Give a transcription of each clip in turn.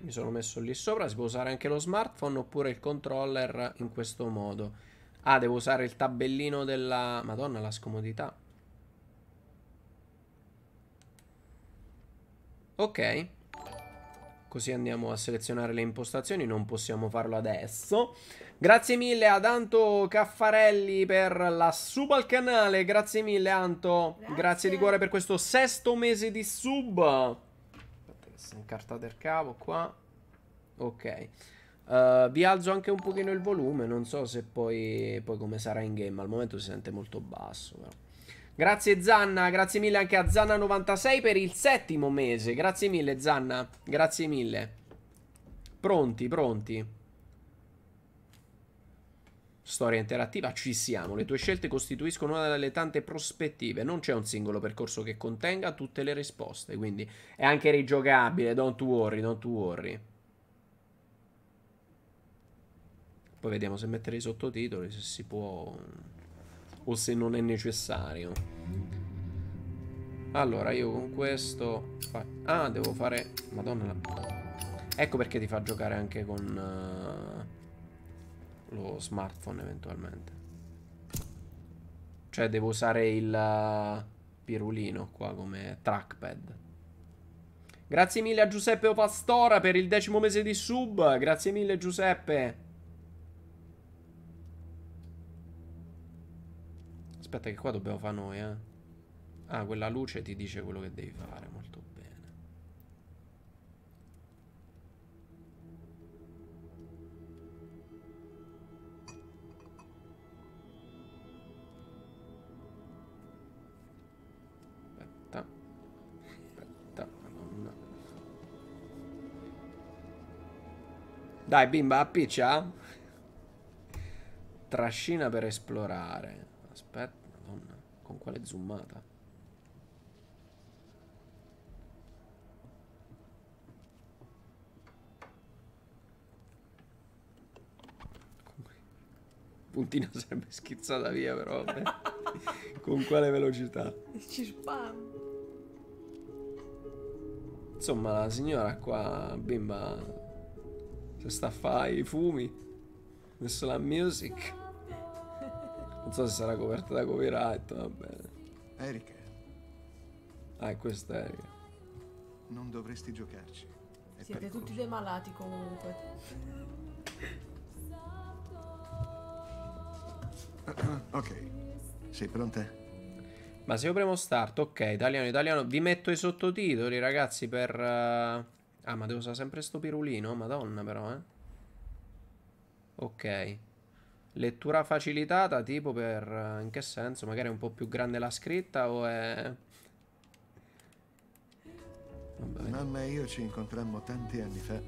Mi sono messo lì sopra. Si può usare anche lo smartphone oppure il controller in questo modo. Ah, devo usare il tabellino della... Madonna, la scomodità. Ok. Così andiamo a selezionare le impostazioni. Non possiamo farlo adesso. Grazie mille ad Anto Caffarelli per la sub al canale. Grazie mille Anto. Grazie, Grazie di cuore per questo sesto mese di sub. Si è incartato il cavo qua. Ok. Uh, vi alzo anche un pochino il volume. Non so se poi, poi come sarà in game. Al momento si sente molto basso. Però. Grazie Zanna, grazie mille anche a Zanna96 per il settimo mese. Grazie mille Zanna, grazie mille. Pronti, pronti. Storia interattiva, ci siamo. Le tue scelte costituiscono una delle tante prospettive. Non c'è un singolo percorso che contenga tutte le risposte. Quindi è anche rigiocabile. Don't worry, don't worry. Poi vediamo se mettere i sottotitoli, se si può o se non è necessario. Allora, io con questo... Ah, devo fare... Madonna. Ecco perché ti fa giocare anche con uh, lo smartphone eventualmente. Cioè, devo usare il uh, pirulino qua come trackpad. Grazie mille a Giuseppe Opastora per il decimo mese di sub. Grazie mille Giuseppe. Aspetta che qua dobbiamo fare noi, eh. Ah, quella luce ti dice quello che devi fare, molto Dai, bimba, appiccia. Trascina per esplorare. Aspetta. Con quale zoomata? Puntina sarebbe schizzata via però. Con quale velocità? Ci spam. Insomma la signora qua Bimba Se sta a fare i fumi Messo la music non so se sarà coperta da copyright, va bene. Erika. Ah, è questa Erika. Non dovresti giocarci. È Siete pericoloso. tutti dei malati comunque. ok. Sei pronta? Ma se io premo start, ok, italiano, italiano. Vi metto i sottotitoli, ragazzi, per... Uh... Ah, ma devo usare sempre sto pirulino? Madonna, però, eh. Ok. Lettura facilitata, tipo per... Eh, in che senso? Magari è un po' più grande la scritta o è... Vabbè. Mamma e io ci incontrammo tanti anni fa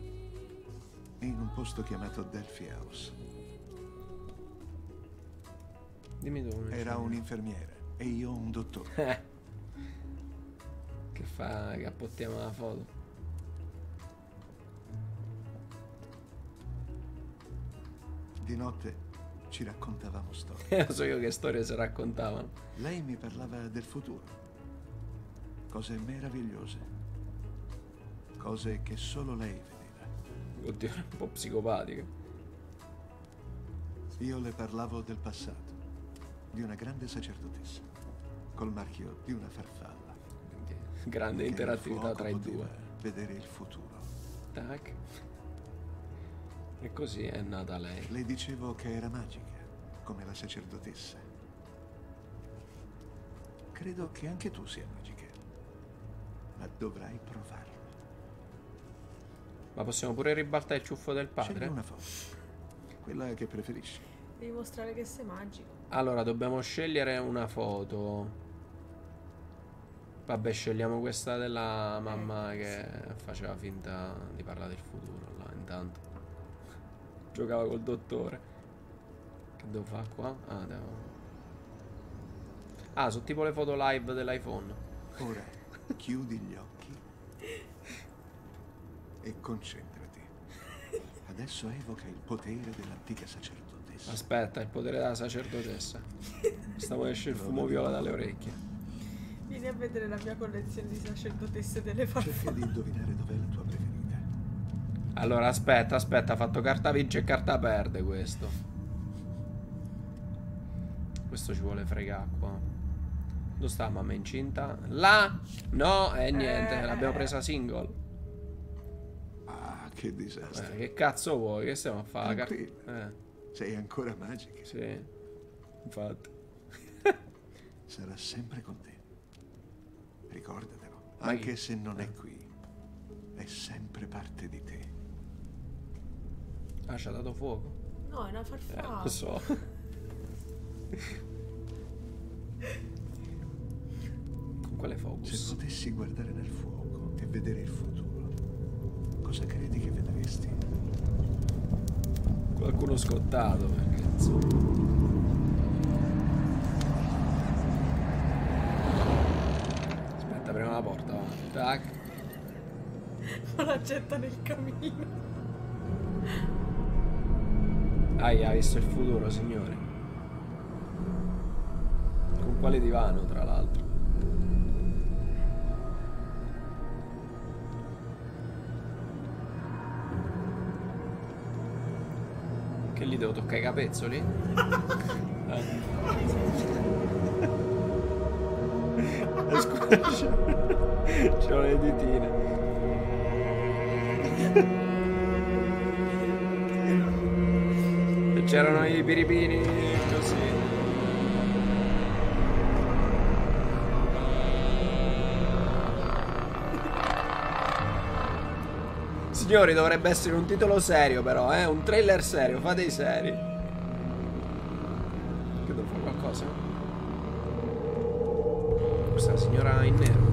in un posto chiamato Delphi House. Dimmi dove. Era un'infermiera e io un dottore. che fa che appottiamo la foto. Di notte ci raccontavamo storie. Lo so io che storie si raccontavano. Lei mi parlava del futuro. Cose meravigliose. Cose che solo lei vedeva. Oddio, è un po' psicopatica. Io le parlavo del passato, di una grande sacerdotessa, col marchio di una farfalla. Grande interattività tra i due. Vedere il futuro. Tac. E così è nata lei. Le dicevo che era magica, come la sacerdotessa. Credo che anche tu sia magica, ma dovrai provarlo. Ma possiamo pure ribaltare il ciuffo del padre? Scegli una foto, quella che preferisci. Devi mostrare che sei magico. Allora, dobbiamo scegliere una foto. Vabbè, scegliamo questa della mamma eh, che sì. faceva finta di parlare del futuro là, intanto giocava col dottore. Che devo fare qua? Ah, devo... Ah, sono tipo le foto live dell'iPhone. Ora, chiudi gli occhi e concentrati. Adesso evoca il potere dell'antica sacerdotessa. Aspetta, il potere della sacerdotessa. Stavo esce il fumo viola dalle orecchie. Vieni a vedere la mia collezione di sacerdotesse delle farfalle. Cerca di indovinare dov'è la tua. Allora, aspetta, aspetta, ha fatto carta vince e carta perde questo. Questo ci vuole fregare qua. Dove sta mamma incinta? Là! No, e eh, niente, eh. l'abbiamo presa single. Ah, che disastro. Eh, che cazzo vuoi? Che stiamo a fare? Car- eh. Sei ancora magica. Sì, infatti. Sarà sempre con te. Ricordatelo. Ma anche se non è qui, è sempre parte di te. Ah, ci ha dato fuoco? No, è una farfalla. Eh, lo so. Con quale focus? Se potessi guardare nel fuoco e vedere il futuro, cosa credi che vedresti? Qualcuno scottato, perché insomma. Aspetta, apriamo la porta, va. Tac. Ma la getta nel camino. Aia, ha visto il futuro, signore. Con quale divano, tra l'altro? Che gli devo toccare i capezzoli? eh. Scusa, c'ho le ditine. C'erano i piripini così. Signori, dovrebbe essere un titolo serio però, eh? Un trailer serio, fate i seri. Che devo fare qualcosa? Questa signora in nero.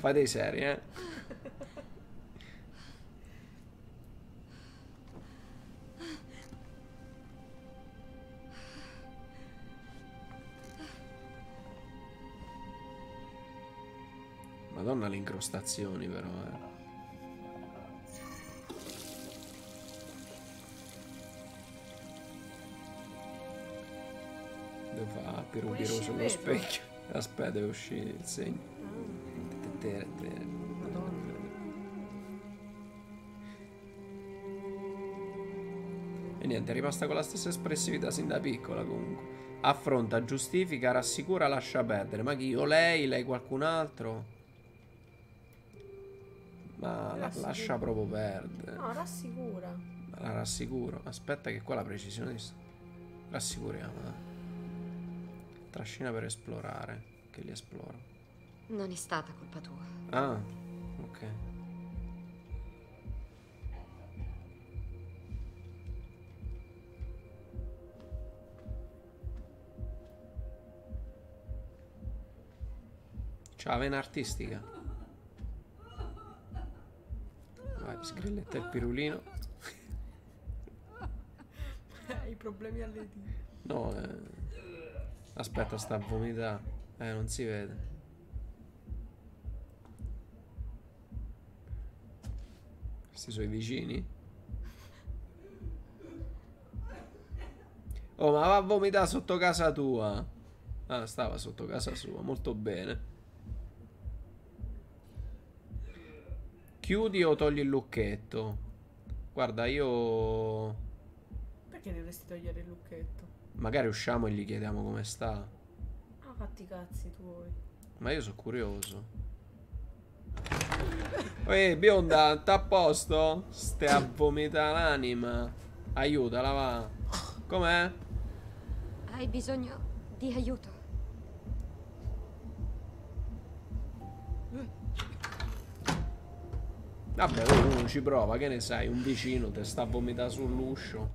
Fate i seri, eh? Incrostazioni però, eh. Dove fa Piru Piru sullo specchio? Aspetta, deve uscire il segno. E niente, è rimasta con la stessa espressività sin da piccola comunque. Affronta, giustifica, rassicura, lascia perdere. Ma chi? O lei? Lei qualcun altro? Ma la, lascia proprio perdere. No, rassicura. La rassicuro. Aspetta che qua la precisione Rassicuriamo. Eh. Trascina per esplorare. Che li esploro. Non è stata colpa tua. Ah, ok. C'ha vena artistica. Sgrilletta il pirulino. Hai problemi alle dita. No, eh. Aspetta, sta a vomitare. Eh, non si vede. Questi suoi vicini? Oh, ma va a vomitare sotto casa tua. Ah, stava sotto casa sua, molto bene. Chiudi o togli il lucchetto? Guarda, io... Perché dovresti togliere il lucchetto? Magari usciamo e gli chiediamo come sta. Ah, fatti i cazzi tuoi. Ma io sono curioso. Ehi, bionda, sta a posto? Stai a vomitare l'anima. Aiutala, va. Com'è? Hai bisogno di aiuto. Vabbè, uno ci prova, che ne sai? Un vicino ti sta a vomitare sull'uscio.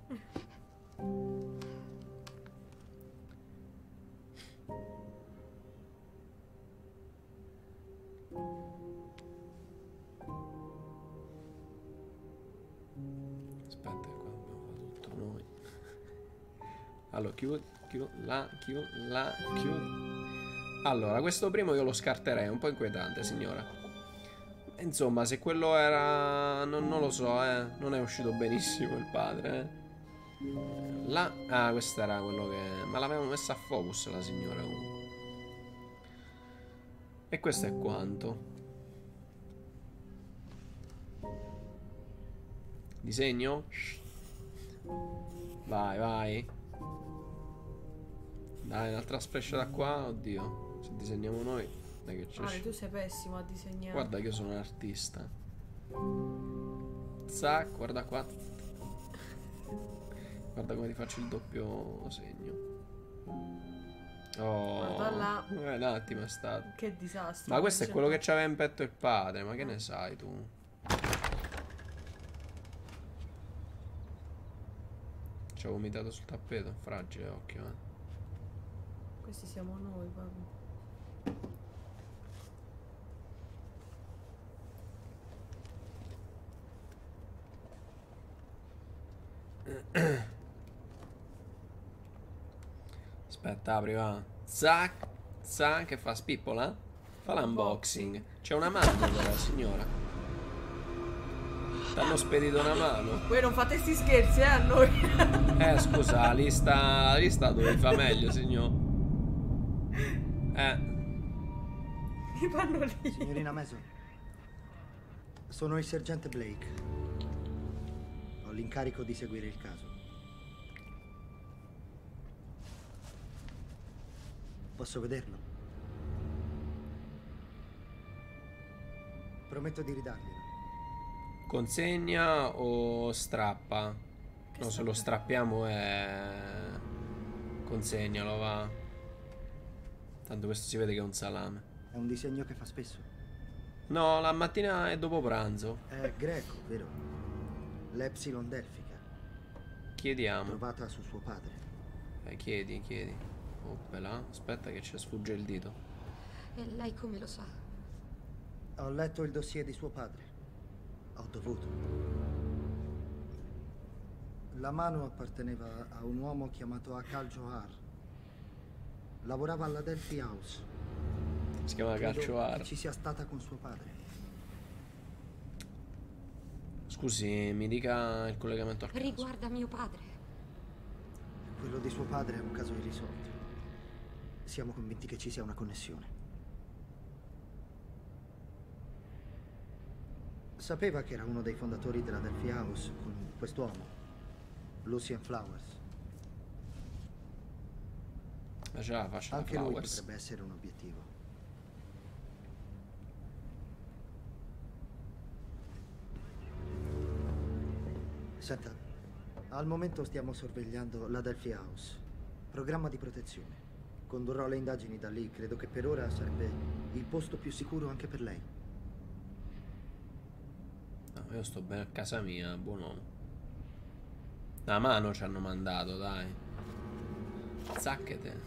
Aspetta, qua dobbiamo fare tutto noi. Allora, chiudi, chiudi, là, chiudi, là, chiudi. Allora, questo primo io lo scarterei, è un po' inquietante, signora. Insomma, se quello era... Non, non, lo so, eh. Non è uscito benissimo il padre, eh. Là... Ah, questo era quello che... Ma l'avevamo messa a focus la signora comunque. E questo è quanto. Disegno? Vai, vai. Dai, un'altra splash da qua. Oddio. Se disegniamo noi. Dai che c'è. Ale, tu sei pessimo a disegnare. Guarda che io sono un artista. Zac, guarda qua. Guarda come ti faccio il doppio segno. Oh, Guarda là. eh, un attimo è stato. Che disastro. Ma questo è quello che c'aveva in petto il padre, ma che ne sai tu? Ci ho vomitato sul tappeto, fragile, occhio, eh. Questi siamo noi, proprio. Aspetta, apri, va. Zac, zac, che fa spippola? Fa l'unboxing. C'è una mano però, signora. T'hanno spedito una mano. Voi non fate sti scherzi, eh, a noi. Eh, scusa, la lista, la lista dove fa meglio, signor. Eh, Mi fanno lì. Signorina Mason, sono il sergente Blake. L'incarico di seguire il caso. Posso vederlo? Prometto di ridarglielo. consegna o strappa? No, se lo strappiamo è... Consegnalo, va. Tanto questo si vede che è un salame. È un disegno che fa spesso. No, la mattina è dopo pranzo. È greco, vero? L'Epsilon Delfica, Chiediamo. trovata su suo padre. Eh, chiedi, chiedi. Oppela. Aspetta che ci sfugge il dito. E lei come lo sa? Ho letto il dossier di suo padre. Ho dovuto. La mano apparteneva a un uomo chiamato Akal Johar. Lavorava alla Delphi House. Si chiama Credo Calcio Ar. ci sia stata con suo padre. Scusi, mi dica il collegamento al caso. Riguarda mio padre. Quello di suo padre è un caso irrisolto. Siamo convinti che ci sia una connessione. Sapeva che era uno dei fondatori della Delphi House con quest'uomo, Lucien Flowers. Faccia la Anche lui Flowers. potrebbe essere un obiettivo. Senta, al momento stiamo sorvegliando la Delphi House, programma di protezione. Condurrò le indagini da lì, credo che per ora sarebbe il posto più sicuro anche per lei. No, io sto bene a casa mia, buon uomo. La mano ci hanno mandato, dai. Zacchete.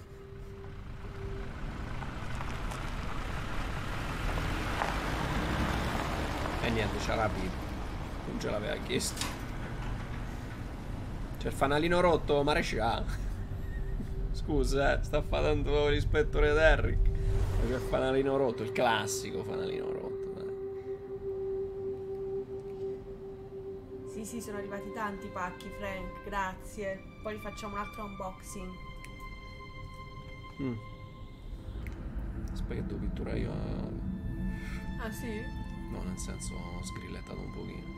E niente, c'ha la pipa. Non ce l'aveva chiesto. C'è il fanalino rotto, marescià. Scusa, eh, sta facendo l'ispettore Derrick. C'è il fanalino rotto, il classico fanalino rotto, dai. Sì, sì, sono arrivati tanti pacchi, Frank. Grazie. Poi li facciamo un altro unboxing. Mm. Aspetta che devo pitturare io. eh. Ah, sì? No, nel senso ho sgrillettato un pochino.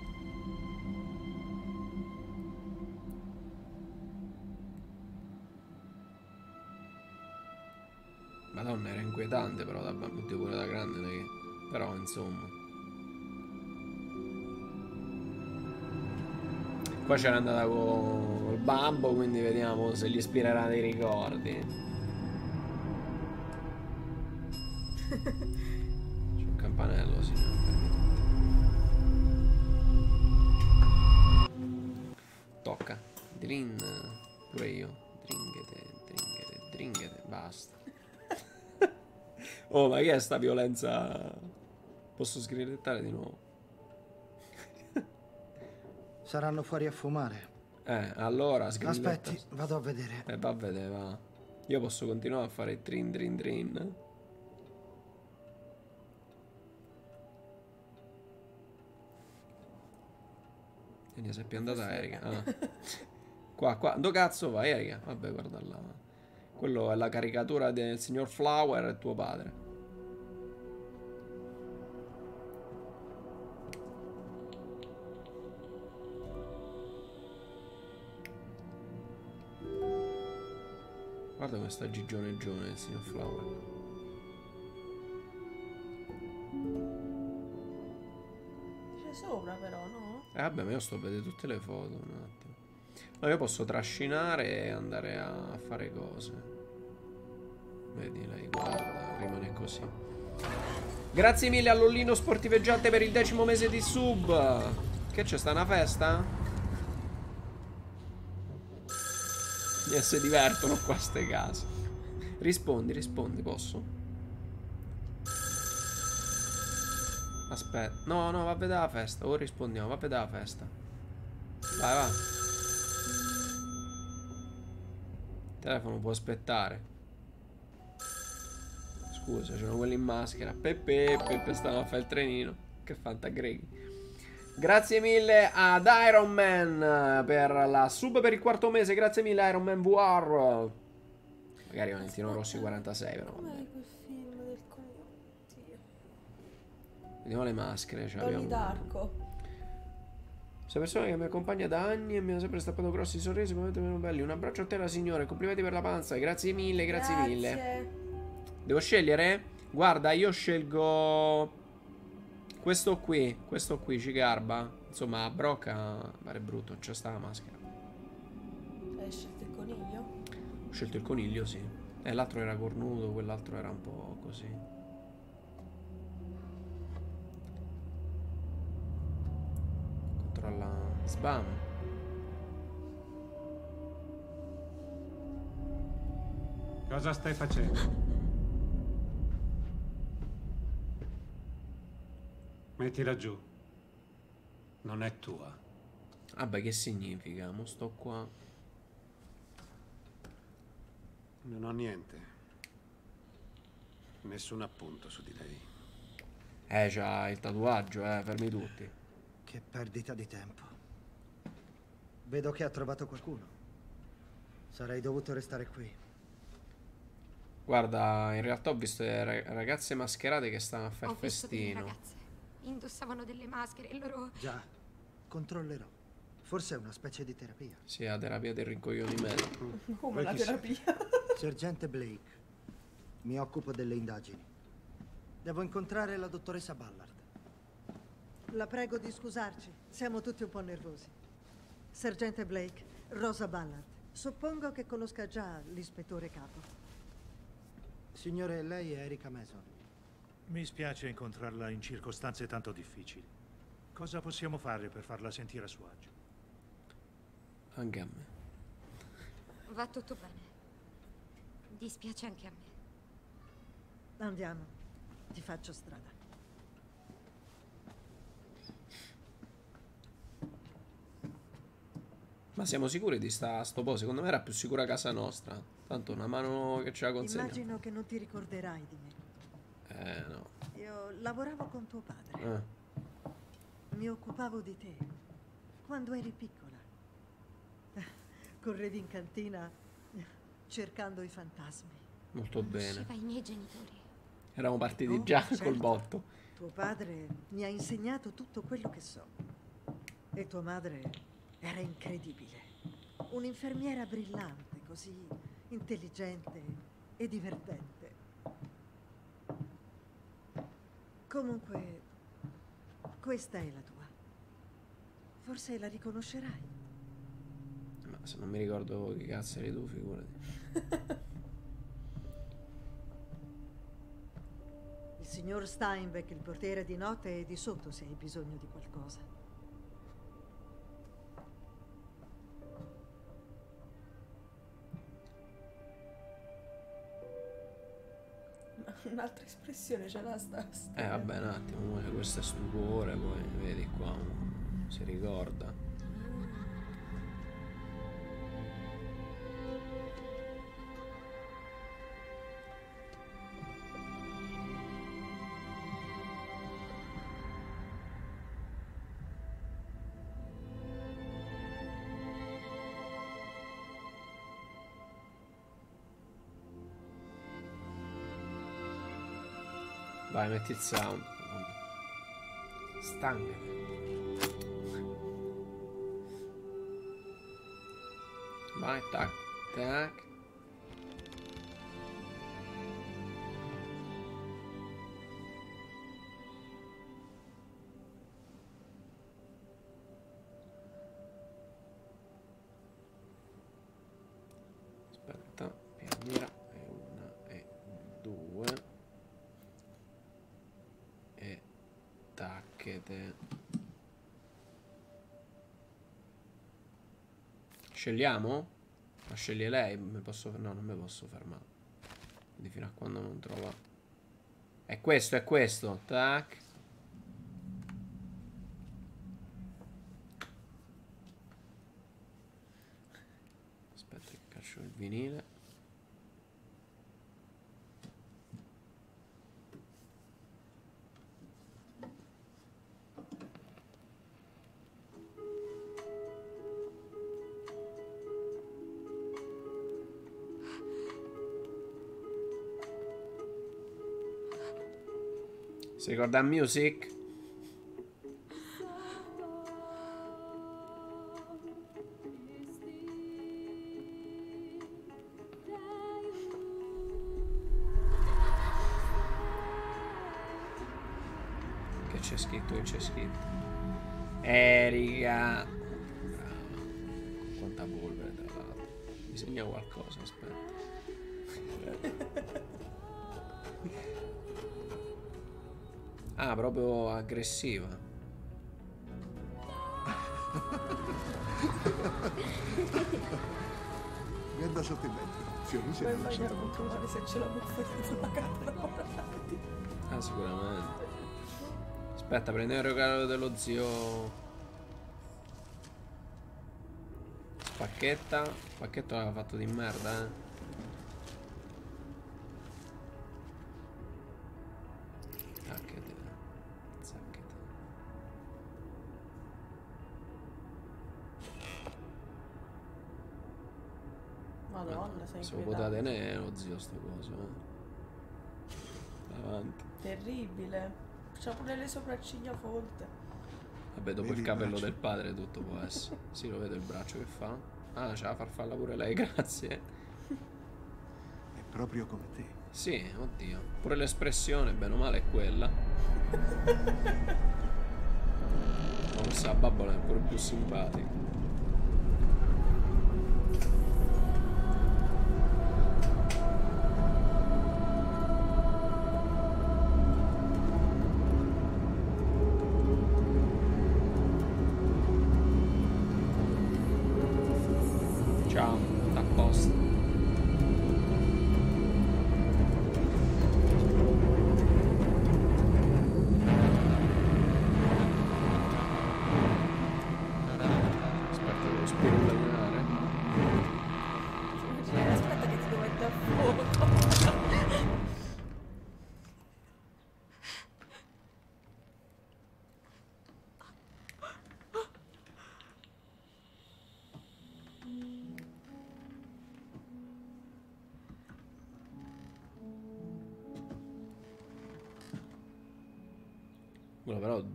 Madonna, era inquietante però da bambino, pure da grande, che- però insomma. Qua c'era andata col bambo, quindi vediamo se gli ispirerà dei ricordi. C'è un campanello, signor. Tocca. Drin. Pure io. Dringhete, dringhete, dringhete. Basta. Oh, ma che è sta violenza? Posso sgrillettare di nuovo? Saranno fuori a fumare. Eh, allora sgrilletta. Aspetti, vado a vedere. Eh, va a vedere, va. Io posso continuare a fare trin trin trin. E ne sei più andata Erika. Ah. Qua, qua. Dove cazzo vai Erika? Vabbè, guarda là. Quello è la caricatura del signor Flower e tuo padre. Guarda come sta gigione giovane il signor Flower. C'è sopra però, no? Eh vabbè, ma io sto a vedere tutte le foto un attimo. Ma io posso trascinare e andare a fare cose. Vedi, lei guarda, rimane così. Grazie mille all'Ollino Sportiveggiante per il decimo mese di sub. Che c'è, sta una festa? E si divertono qua ste case. Rispondi, rispondi, posso? Aspetta. No, no, va a vedere la festa. Ora rispondiamo, va a vedere la festa. Vai, va. Il telefono può aspettare. Scusa, c'erano quelli in maschera. Peppe, Peppe stava a fare il trenino. Che fantagreghi. Grazie mille ad Iron Man per la sub per il quarto mese. Grazie mille Iron Man VR. Magari Valentino Rossi 46 però. Com'è quel film del? Oddio. Vediamo le maschere. Cioè Donnie. Darko. Questa persona che mi accompagna da anni e mi ha sempre stappato grossi sorrisi, momenti meno belli. Un abbraccio a te, la signora. Complimenti per la panza. Grazie mille, grazie, mille. Devo scegliere? Guarda, io scelgo questo qui. Questo qui ci garba. Insomma, Brocca pare brutto. C'è sta la maschera. Hai scelto il coniglio? Ho scelto il coniglio, sì. E l'altro era cornuto, quell'altro era un po' così. Controlla Sbam. Cosa stai facendo? Mettila giù. Non è tua. Vabbè, che significa? Mo sto qua. Non ho niente. Nessun appunto su di lei. Eh, c'ha il tatuaggio, eh, fermi tutti. Che perdita di tempo. Vedo che ha trovato qualcuno. Sarei dovuto restare qui. Guarda, in realtà ho visto le ra- ragazze mascherate che stavano a fare Ho il visto delle festino. ragazze. Indossavano delle maschere e loro... Già, controllerò. Forse è una specie di terapia. Sì, la terapia del rincoglionimento. Come la terapia? Sergente Blake, mi occupo delle indagini. Devo incontrare la dottoressa Ballard. La prego di scusarci, siamo tutti un po' nervosi. Sergente Blake, Rosa Ballard. Suppongo che conosca già l'ispettore capo. Signore, lei è Erika Mason. Mi spiace incontrarla in circostanze tanto difficili. Cosa possiamo fare per farla sentire a suo agio? Anche a me. Va tutto bene. Dispiace anche a me. Andiamo, ti faccio strada. Ma siamo sicuri di sta sto po'? Secondo me era più sicura casa nostra. Tanto una mano che ce la consegna. Immagino che non ti ricorderai di me. Eh, no. Io lavoravo con tuo padre. Eh. Mi occupavo di te quando eri piccola. Correvi in cantina cercando i fantasmi. Molto bene. I miei genitori. Eravamo partiti Oh, già certo. col botto. Tuo padre mi ha insegnato tutto quello che so. E tua madre era incredibile. Un'infermiera brillante, così intelligente e divertente. Comunque, questa è la tua. Forse la riconoscerai. Ma se non mi ricordo che cazzo eri tu, figurati. Il signor Steinbeck, il portiere di notte, è di sotto se hai bisogno di qualcosa. Un'altra espressione ce l'ha sta. Eh vabbè un attimo, questo stupore, poi vedi qua, si ricorda. Vai, metti il sound. Stanca. Vai, tac, tac. Scegliamo? Ma sceglie lei? Posso... No, non mi posso fermare. Quindi fino a quando non trova... È questo, è questo. Tac. Aspetta che caccio il vinile. Si ricorda Music? C'è scritto? Che c'è scritto? Erika. Brava. Quanta polvere tra l'altro. Mi segna qualcosa, aspetta. Ah, proprio aggressiva. Guarda sotto il letto. Fiorisi Poi nello voglio controllare se c'è la buffa sulla carta. Ah, sicuramente. Aspetta, prendiamo il regalo dello zio. Spacchetta. Spacchetto l'aveva fatto di merda, eh. Madonna, sei Se lo potete tenere lo zio sto coso, eh. Avanti. Terribile. C'ha pure le sopracciglia folte. Vabbè, dopo Vedi il il capello braccio? del padre tutto può essere. Sì, lo vedo il braccio che fa. Ah, c'ha la farfalla pure lei, grazie. È proprio come te. Sì, oddio. Pure l'espressione, bene o male, è quella. Forse a Babbola è pure più simpatico.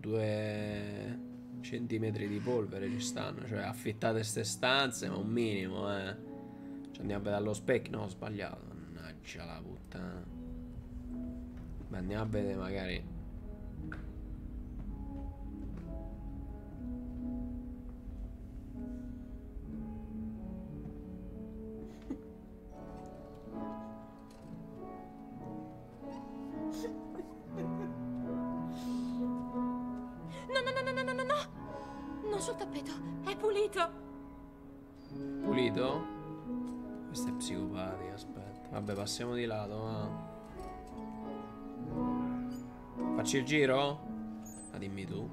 Due centimetri di polvere ci stanno, cioè affittate ste stanze, ma un minimo, eh. Ci andiamo a vedere allo specchio, no, ho sbagliato, mannaggia la puttana. Ma andiamo a vedere magari... giro? Ma dimmi tu.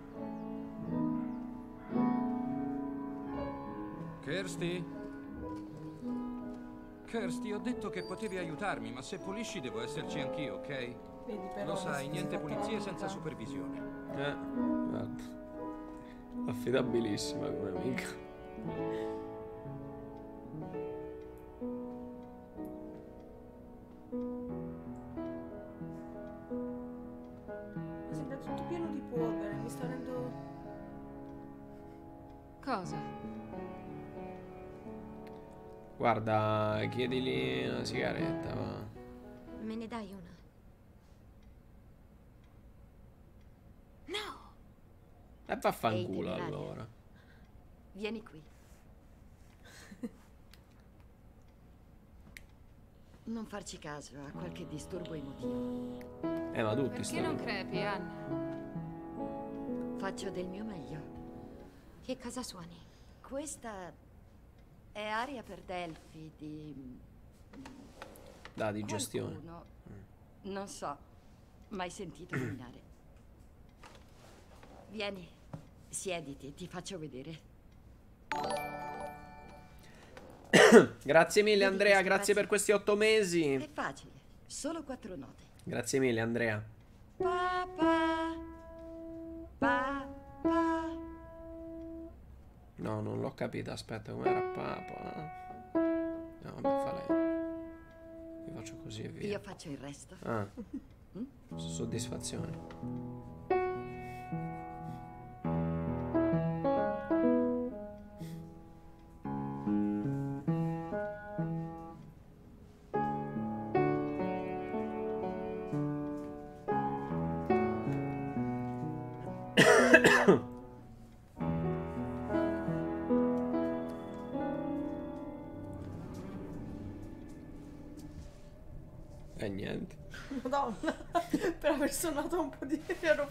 Kirsty? Kirsty, ho detto che potevi aiutarmi, ma se pulisci devo esserci anch'io, ok? Vedi però. Lo sai, niente pulizie senza supervisione. Eh, guarda. Affidabilissima come amica. Chiedigli una sigaretta, va. Me ne dai una? No! E vaffanculo Ehi, Teneraria. allora. Vieni qui. Non farci caso, ha qualche disturbo emotivo. Eh, ma tutti Perché non crepi, Anna? Faccio del mio meglio. Che cosa suoni? Questa è aria per Delphi di... Da digestione. qualcuno. Non so, mai sentito nominare. Vieni, siediti, ti faccio vedere. Grazie mille Andrea, grazie per questi otto È mesi. facile, solo quattro note. Grazie mille Andrea. Pa, pa, pa, pa. No, non l'ho capito, aspetta, com'era papa? No, vabbè, fa lei. Io faccio così e via. Io faccio il resto. Ah, soddisfazione.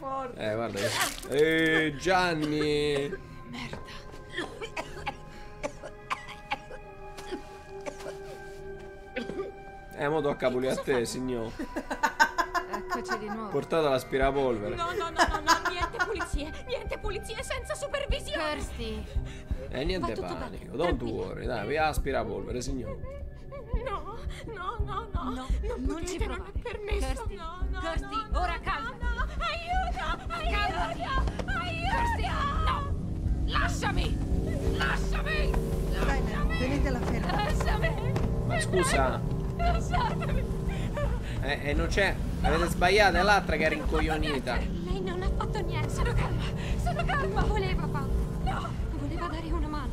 Pianoforte. Eh, guarda. che- Eh, Gianni. Eh, mo tocca pulire a te, signor. Eccoci di nuovo. Portata l'aspirapolvere. No, no, no, no, no, niente pulizie, niente pulizie senza supervisione. Kirsty. E niente panico, don't worry, dai, via aspirapolvere, signor. No, no, no, no, No, non, non ci non scusa, lasciatemi. eh, eh, non c'è, avete sbagliato, è l'altra che è rincoglionita. Lei non ha fatto niente. Sono calma, sono calma. Voleva farlo. No, voleva dare una mano.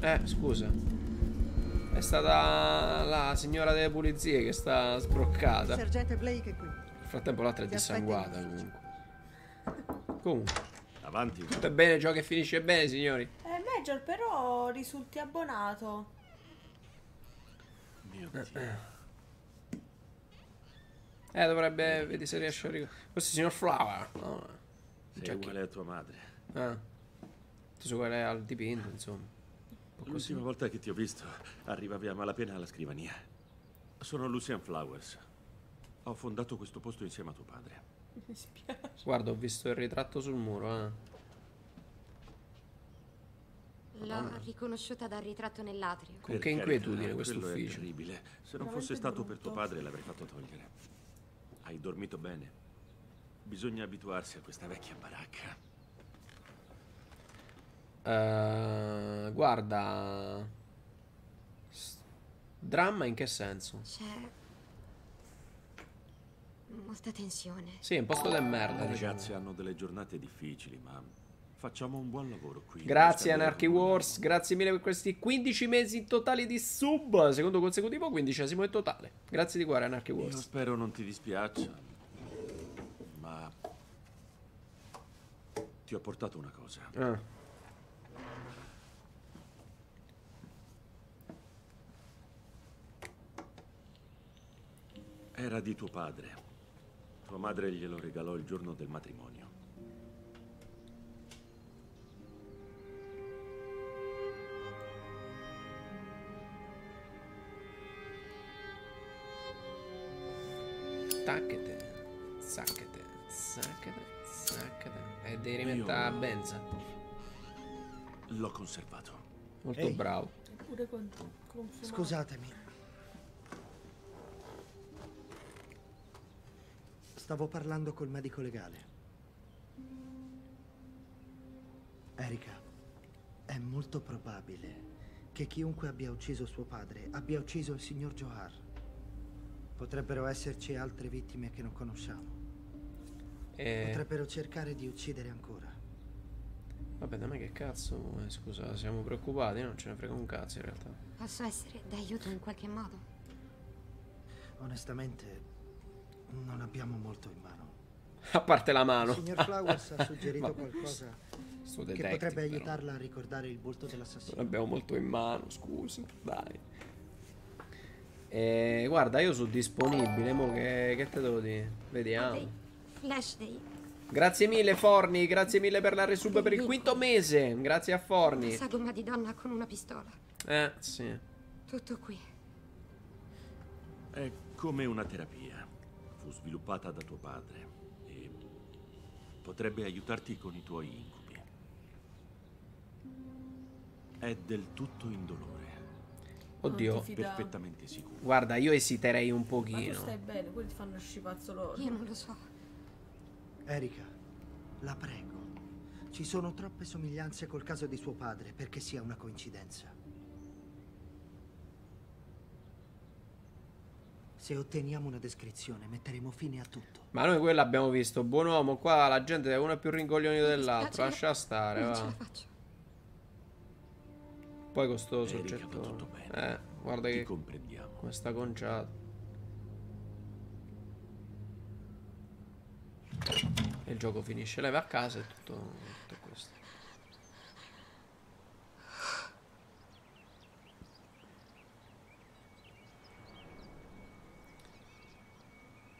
Eh, scusa. È stata la signora delle pulizie che sta sbroccata. Nel Sergente Blake è qui. frattempo l'altra è dissanguata comunque. Comunque, Avanti. tutto è bene ciò che finisce bene, signori. Eh, Major, però risulti abbonato. Mio Dio. Eh, dovrebbe, vedi se riesce a ricordare. Questo è il signor Flower. No, Sei Già chi- uguale a tua madre. Ah. Tu sei uguale al dipinto, insomma. L'ultima volta che ti ho visto, arrivavi a malapena alla scrivania. Sono Lucian Flowers. Ho fondato questo posto insieme a tuo padre. Mi spiace. Guarda, ho visto il ritratto sul muro, eh. L'ho riconosciuta dal ritratto nell'atrio. Con che inquietudine questo quello è ufficio. terribile. Se non fosse stato per tuo padre l'avrei fatto togliere. Hai dormito bene. Bisogna abituarsi a questa vecchia baracca. Eh, guarda. S- Dramma in che senso? C'è molta tensione. Sì, è un posto di merda, Le diciamo. ragazze hanno delle giornate difficili, ma facciamo un buon lavoro qui. Grazie Anarchy Wars, grazie mille per questi 15 mesi totali di sub, secondo consecutivo, quindicesimo in totale. Grazie di cuore Anarchy Io Wars. spero non ti dispiaccia, ma ti ho portato una cosa. Ah. Era di tuo padre. Tua madre glielo regalò il giorno del matrimonio. Tacchete, sacchete, sacchete, sacchete. E devi rimettere a benza. L'ho conservato. Molto Ehi. bravo. Eppure con. Scusatemi. Stavo parlando col medico legale. Erika, è molto probabile che chiunque abbia ucciso suo padre abbia ucciso il signor Johar. Potrebbero esserci altre vittime che non conosciamo. E... Potrebbero cercare di uccidere ancora. Vabbè, da me che cazzo, eh, scusa, siamo preoccupati, non ce ne frega un cazzo in realtà. Posso essere d'aiuto in qualche modo? Onestamente, non abbiamo molto in mano. A parte la mano. Il signor Flowers ha suggerito qualcosa Sto che detective, potrebbe però. aiutarla a ricordare il volto dell'assassino. Non abbiamo molto in mano, scusa, dai. E guarda, io sono disponibile, mo che, che te devo dire? Vediamo. Grazie mille Forni, grazie mille per la resub per il quinto mese. Grazie a Forni. Sagoma di donna con una pistola. Eh, sì. Tutto qui. È come una terapia. Fu sviluppata da tuo padre e potrebbe aiutarti con i tuoi incubi. È del tutto indolore. Oddio. Perfettamente sicuro. Guarda, io esiterei un Ma tu stai pochino. bene, quelli ti fanno scipazzolo. Io non lo so. Erika, la prego. Ci sono troppe somiglianze col caso di suo padre perché sia una coincidenza. Se otteniamo una descrizione, metteremo fine a tutto. Ma noi quello abbiamo visto. Buon uomo, qua la gente è uno più rincoglionito dell'altro. Lascia stare, Non ce va. la faccio. Poi soggetto. tutto bene. Eh, guarda Ti che comprendiamo. come sta conciato. E il gioco finisce. Lei va a casa e tutto, tutto questo.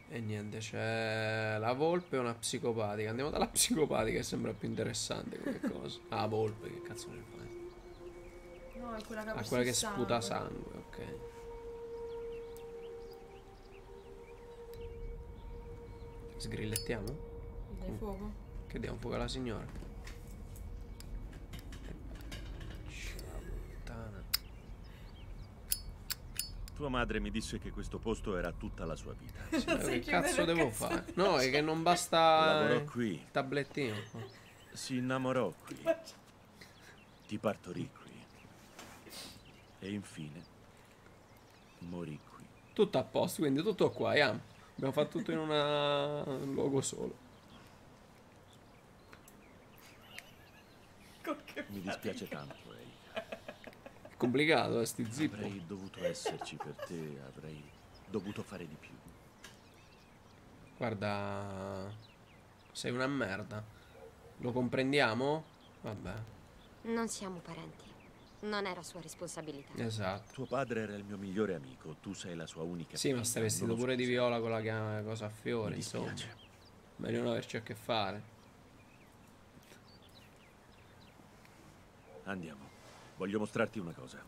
E niente, c'è la volpe e una psicopatica. Andiamo dalla psicopatica che sembra più interessante come cosa. Ah, volpe, che cazzo ne fai? No, è quella che ha Ah, quella il che sputa sangue. sangue, ok. Sgrillettiamo? Dai fuoco? Che diamo fuoco alla signora? Puttana. Tua madre mi disse che questo posto era tutta la sua vita. Sì, ma sai che cazzo devo cazzo. fare? No, è che non basta il qui, tablettino. si innamorò qui, ti partorì qui e infine morì qui. Tutto a posto, quindi tutto qua, yeah. Abbiamo fatto tutto in una... un luogo solo. Mi dispiace tanto, Erika. È complicato, eh, sti zippo. Avrei dovuto esserci per te, avrei dovuto fare di più. Guarda, sei una merda. Lo comprendiamo? Vabbè, Non siamo parenti. Non era sua responsabilità. esatto. Tuo padre era il mio migliore amico, tu sei la sua unica Sì, ma stai vestito pure di viola con la cosa a fiori, insomma. Meglio non averci a che fare. Andiamo. Voglio mostrarti una cosa.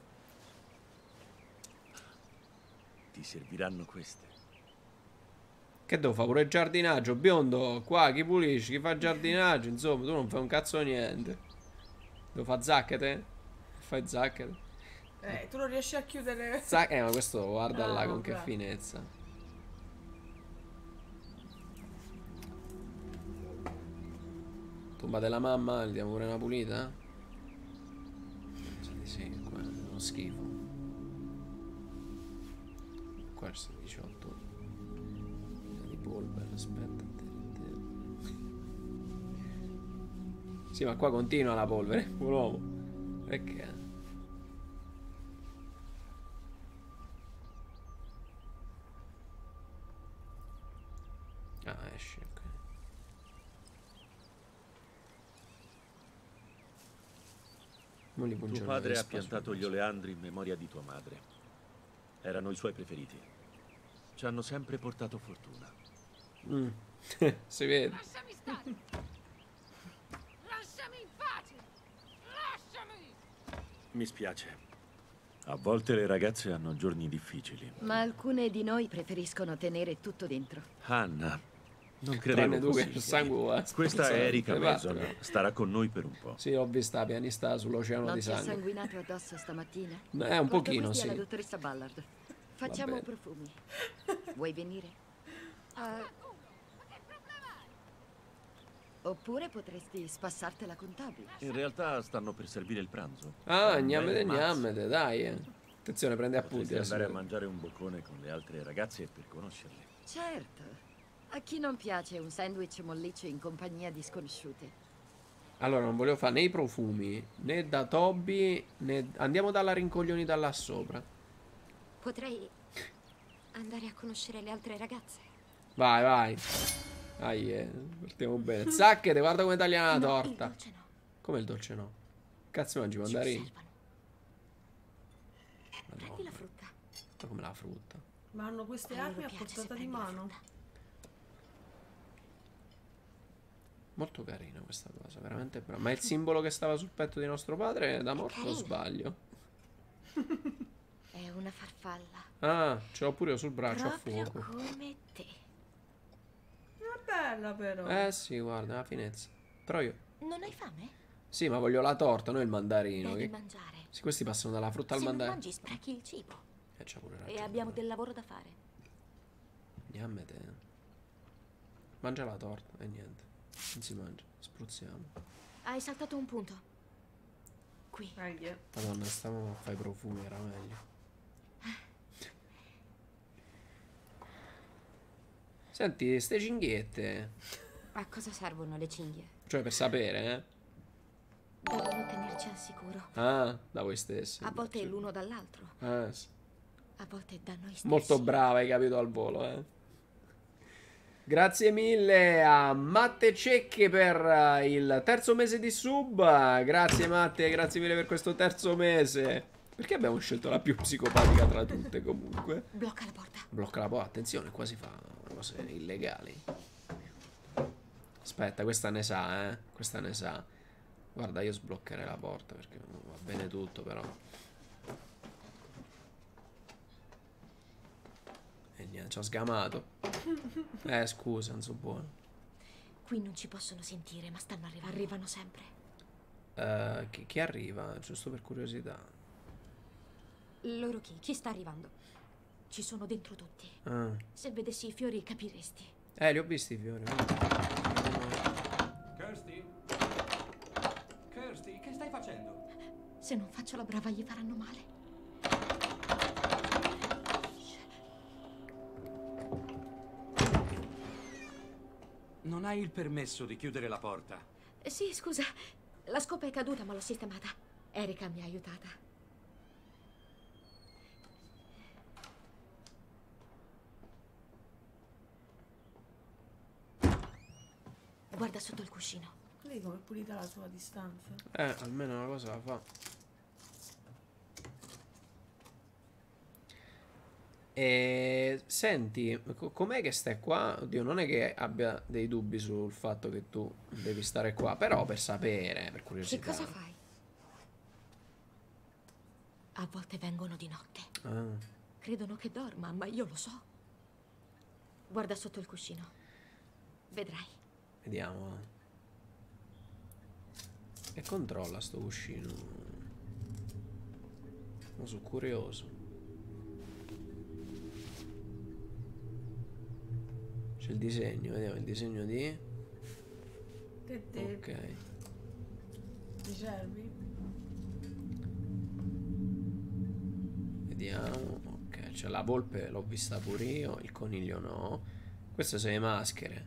Ti serviranno queste. Che devo fare pure il giardinaggio? Biondo, qua chi pulisce, chi fa il giardinaggio? Insomma, tu non fai un cazzo niente. Devo fare zacchete? Fai zacchete? Eh, tu non riesci a chiudere. Zac- eh, ma questo guarda Ah, là con che finezza. Tomba della mamma, gli diamo pure una pulita? Di sì, qua è uno schifo. Qua c'è 18. Di polvere, aspetta. Sì, ma qua continua la polvere, buon uomo. Perché? Ah, esce, ok. Tuo padre ha piantato gli oleandri in memoria di tua madre. Erano i suoi preferiti. Ci hanno sempre portato fortuna. Mm. si vede. Lasciami stare! Lasciami in pace! Lasciami! Mi spiace. A volte le ragazze hanno giorni difficili. Ma alcune di noi preferiscono tenere tutto dentro. Hanna, non credevo tu che il sangue, eh. Questa è Erika. Mason. Starà con noi per un po'. Sì, ho visto la pianista sull'oceano Non di sangue. sanguinato addosso stamattina? Eh, un Porta pochino, sì. alla dottoressa Ballard. Facciamo profumi. Vuoi venire? Ah, Oppure potresti spassartela con tablet. In realtà stanno per servire il pranzo. Ah, mazzo. gnammete, dai. eh. Attenzione, prende appunti. Potresti andare a mangiare un boccone con le altre ragazze per conoscerle. Certo. A chi non piace un sandwich molliccio in compagnia di sconosciute? Allora, non volevo fare né i profumi, né da Toby, né... Andiamo dalla rincoglionita là sopra. Potrei andare a conoscere le altre ragazze. Vai, vai. Dai, eh, partiamo bene. Zacchete, guarda come tagliamo la No, il torta. dolce no. Come il dolce no? Cazzo mangi Ci mandarini? Prendi la frutta. Ma come la frutta? Ma hanno queste A loro armi a portata di mano. frutta. Molto carina questa cosa, veramente brava. Ma il simbolo che stava sul petto di nostro padre è da morto o sbaglio? È una farfalla. Ah, ce l'ho pure io sul braccio a Proprio fuoco. come te. È bella però. Eh sì, guarda, la finezza. Però io... Non hai fame? Sì, ma voglio la torta, non il mandarino. Devi Che... mangiare. Sì, questi passano dalla frutta al Se non mandarino. mangi sprechi il cibo. Eh, c'ha pure E ragione. abbiamo del lavoro da fare. Andiamo te. Mangia la torta e niente. Non si mangia, spruzziamo. Hai saltato un punto. Qui. Madonna, stavamo a fare i profumi, era meglio. Senti, ste cinghiette. A cosa servono le cinghie? Cioè, per sapere, eh? Devono tenerci al sicuro. Ah, da voi stessi. A volte l'uno dall'altro. Ah, sì. A volte da noi stessi. Molto brava, hai capito al volo, eh. Grazie mille a Matte Cecche per eh, il terzo mese di sub. Grazie Matte, grazie mille per questo terzo mese. Perché abbiamo scelto la più psicopatica tra tutte comunque? Blocca la porta. Blocca la porta, attenzione, qua si fa cose illegali. Aspetta, questa ne sa, eh. Questa ne sa. Guarda, io sbloccherei la porta perché va bene tutto, però. E niente, ci ho sgamato. Eh, scusa, non so buono. Qui non ci possono sentire, ma stanno arrivando. Arrivano sempre. Eh, chi, chi arriva? Giusto per curiosità. Loro chi? Chi sta arrivando? Ci sono dentro tutti. Ah. Se vedessi i fiori capiresti. Eh, li ho visti i fiori. Kirsty? Kirsty, che stai facendo? Se non faccio la brava gli faranno male. Non hai il permesso di chiudere la porta. Eh, Sì, scusa. La scopa è caduta, ma l'ho sistemata. Erika mi ha aiutata. Guarda sotto il cuscino. Vedi come è pulita la sua distanza? Eh, almeno una cosa la fa. E senti, co- com'è che stai qua? Oddio, non è che abbia dei dubbi sul fatto che tu devi stare qua, però per sapere, per Che curiosità. cosa fai? A volte vengono di notte. Ah, Credono che dorma, ma io lo so. Guarda sotto il cuscino. Vedrai. vediamo. E controlla sto cuscino. Sono curioso. C'è il disegno, vediamo il disegno di... Te te. Ok. Ti servi? Vediamo. Ok, c'è la volpe, l'ho vista pure io. Il coniglio no. Queste sono le maschere.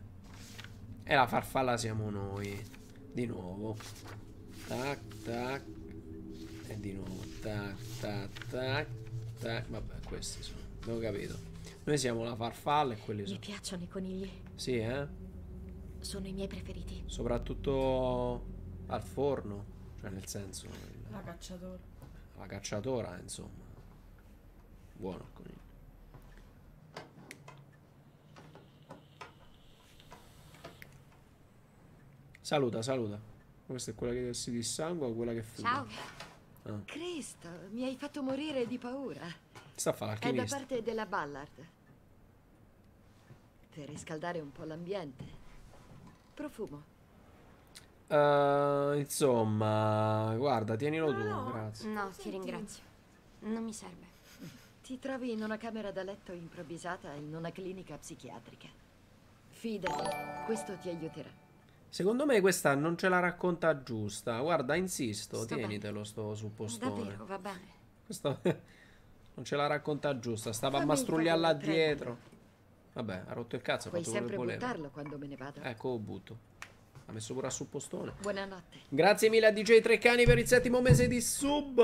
E la farfalla siamo noi. Di nuovo. Tac, tac. E di nuovo. Tac, tac, tac. Tac. Vabbè, questi sono. Abbiamo capito. Noi siamo la farfalla e quelli Mi sono. piacciono i conigli. Sì, eh? Sono i miei preferiti. Soprattutto al forno. Cioè, nel senso. il- La cacciatora. la cacciatora, insomma. Buono il coniglio. Saluta, saluta. Questa è quella che si dissangua o quella che fuga? Ciao. Ah. Cristo, mi hai fatto morire di paura. Sta a fare È da parte della Ballard. Per riscaldare un po' l'ambiente. Profumo. Eh, insomma, guarda, tienilo tu, grazie. No, ti ringrazio. Non mi serve. Ti trovi in una camera da letto improvvisata in una clinica psichiatrica. Fidati, questo ti aiuterà. Secondo me questa non ce la racconta giusta. Guarda, insisto, Sto tienitelo sto suppostone. Davvero, va bene. Questo non ce la racconta giusta. Stava a Fammi il mastrugliarla dietro. Vabbè, ha rotto il cazzo, ha Puoi fatto quello che sempre voleva. buttarlo quando me ne vado. Ecco, lo butto. Ha messo pure a suppostone. Buonanotte. Grazie mille a DJ Treccani per il settimo mese di sub.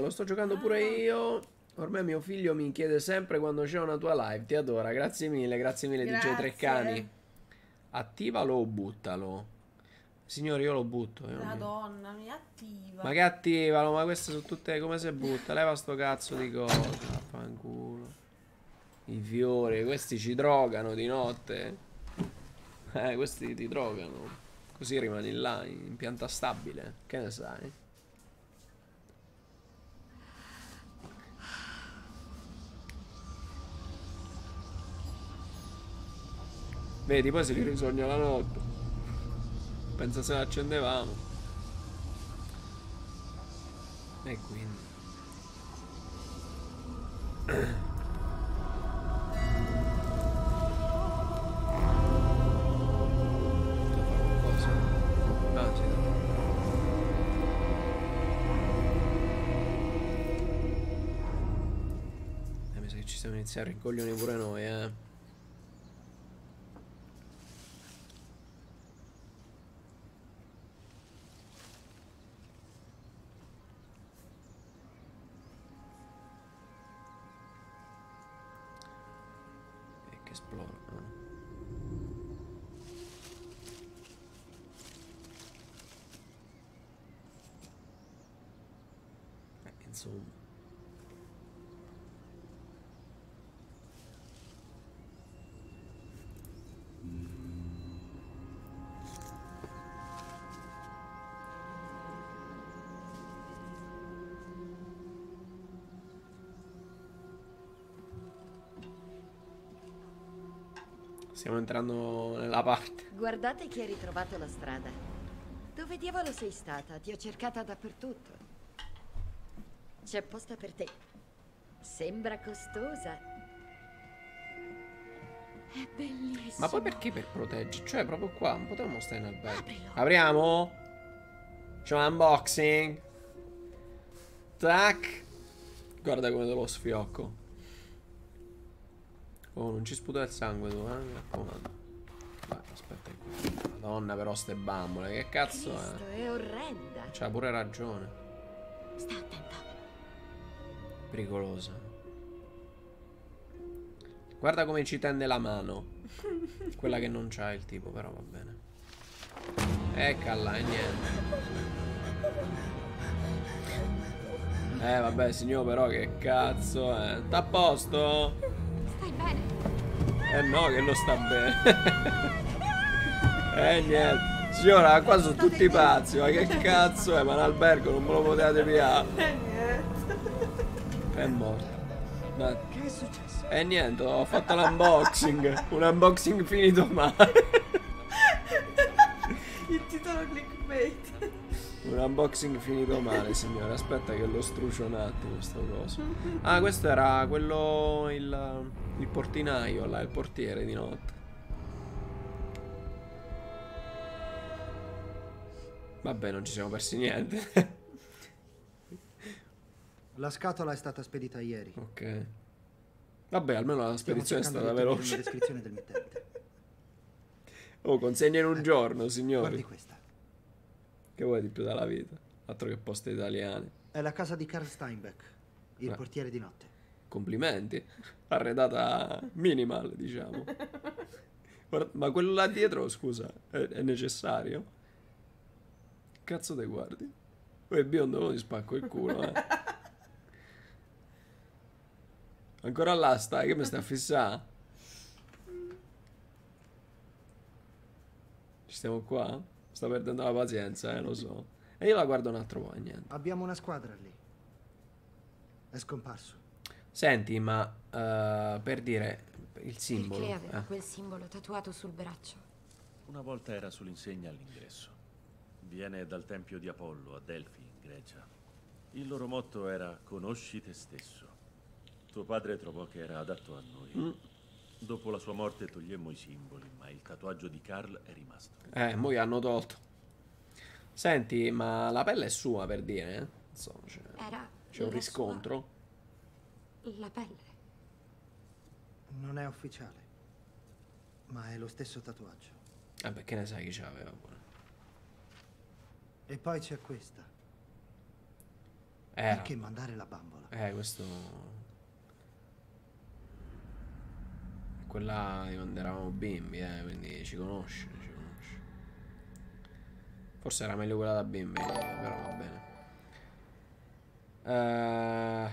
Lo sto giocando pure io. Ormai mio figlio mi chiede sempre quando c'è una tua live. Ti adora. Grazie mille, grazie mille Grazie. DJ Treccani. Attivalo o buttalo? Signore, io lo butto. io non mi- Madonna, mi attiva. Ma che attivalo? Ma queste sono tutte come se butta. Leva sto cazzo di cosa. Fanculo. I fiori, questi ci drogano di notte. Eh, questi ti drogano. Così rimani là, in pianta stabile. Che ne sai? Vedi, poi si risogna la notte. Pensa se la accendevamo. E quindi. iniziando a rincoglione pure noi, eh. E. Eh, insomma. Stiamo entrando nella parte. Guardate chi ha ritrovato la strada. Dove diavolo sei stata? Ti ho cercata dappertutto. C'è apposta per te. Sembra costosa. È bellissima. Ma poi perché per proteggere? Cioè, proprio qua, non potremmo stare in albergo. Apriamo? C'è un unboxing. Tac. Guarda come te lo sfiocco. Oh, non ci sputa il sangue tu, eh? Mi raccomando. Vai, aspetta qui. Madonna, però, ste bambole. Che cazzo Cristo, è? è orrenda. C'ha pure ragione. Sta attenta. Pericolosa. Guarda come ci tende la mano. Quella che non c'ha il tipo, però va bene. Eccola, e niente. Eh, vabbè, signor, però che cazzo è? Sta a posto? Eh no, che non sta bene. eh, niente. Signora, qua sono tutti pazzi, ma che cazzo è? Ma l'albergo non me lo potete via. È morto. Ma... Che è successo? E niente, ho fatto l'unboxing. Un unboxing finito male. Il titolo clickbait. Un unboxing finito male, signore. Aspetta che lo strucio un attimo sto coso. Ah, questo era quello. Il, il portinaio, là, il portiere di notte. Vabbè, non ci siamo persi niente. La scatola è stata spedita ieri. ok. Vabbè, almeno la spedizione è stata veloce. descrizione del mittente. Oh, consegna in un giorno, signori. Guardi questa. Che vuoi di più dalla vita? Altro che poste italiane. È la casa di Karl Steinbeck, il Eh. portiere di notte. Complimenti. Arredata minimal, diciamo. Guarda- ma quello là dietro, scusa, è, è necessario? Cazzo te guardi? Poi biondo, mo ti spacco il culo, eh. Ancora là stai, che mi stai a fissare? Ci stiamo qua? Sto perdendo la pazienza, eh, lo so. E io la guardo un altro po', e niente. Abbiamo una squadra lì. È scomparso. Senti, ma eh, per dire il simbolo. Perché aveva eh. quel simbolo tatuato sul braccio? Una volta era sull'insegna all'ingresso. Viene dal tempio di Apollo a Delfi, in Grecia. Il loro motto era Conosci te stesso. Tuo padre trovò che era adatto a noi. Mm. Dopo la sua morte togliemmo i simboli, ma il tatuaggio di Carl è rimasto. Eh, mo' hanno tolto. Senti, ma la pelle è sua per dire, eh? Insomma, c'è, Era c'è un riscontro. sua- La pelle. Non è ufficiale. Ma è lo stesso tatuaggio. Vabbè, che ne sai chi ce l'aveva pure. E poi c'è questa. Eh, Perché mandare la bambola? eh, questo... Quella di quando eravamo bimbi, eh, quindi ci conosce, ci conosce. Forse era meglio quella da bimbi, però va bene. Eh,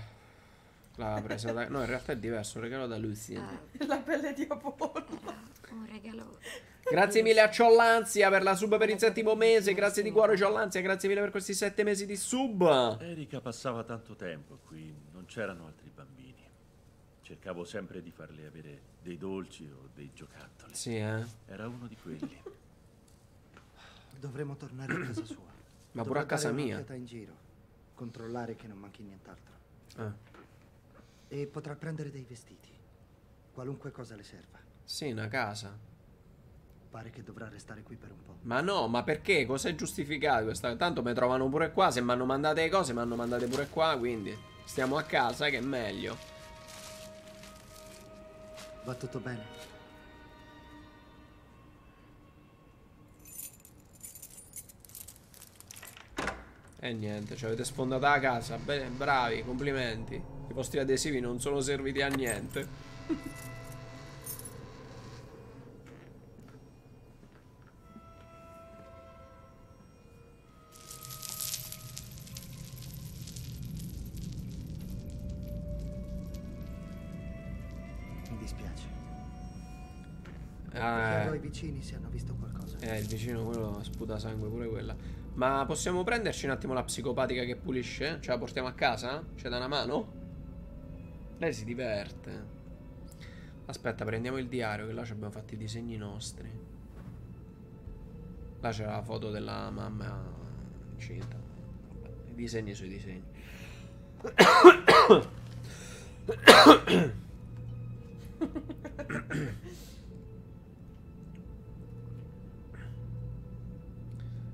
l'ha presa da... No, in realtà è diverso, un regalo da Lucien. Ah, La pelle di Apollo. un regalo Grazie mille a Ciollanzia per la sub per il settimo mese. Grazie di cuore Ciollanzia, grazie mille per questi sette mesi di sub. Erika passava tanto tempo qui, non c'erano altri. Cercavo sempre di farle avere dei dolci o dei giocattoli. Sì, eh. Era uno di quelli. Dovremmo tornare a casa sua. Ma pure a casa mia. in giro. Controllare che non manchi nient'altro. Ah. E potrà prendere dei vestiti. Qualunque cosa le serva. Sì, una casa. Pare che dovrà restare qui per un po'. Ma no, ma perché? Cos'è giustificato questa? Tanto mi trovano pure qua. Se mi hanno mandate le cose, mi hanno mandate pure qua. Quindi stiamo a casa, che è meglio. Va tutto bene? E niente, ci avete sfondato la casa. Bene, bravi, complimenti. I vostri adesivi non sono serviti a niente. Ah, Chiedo ai vicini se hanno visto qualcosa. Eh, il vicino quello sputa sangue pure quella. Ma possiamo prenderci un attimo la psicopatica che pulisce? Ce la portiamo a casa? C'è da una mano? Lei si diverte. Aspetta, prendiamo il diario che là ci abbiamo fatto i disegni nostri. Là c'è la foto della mamma incinta. I disegni sui disegni.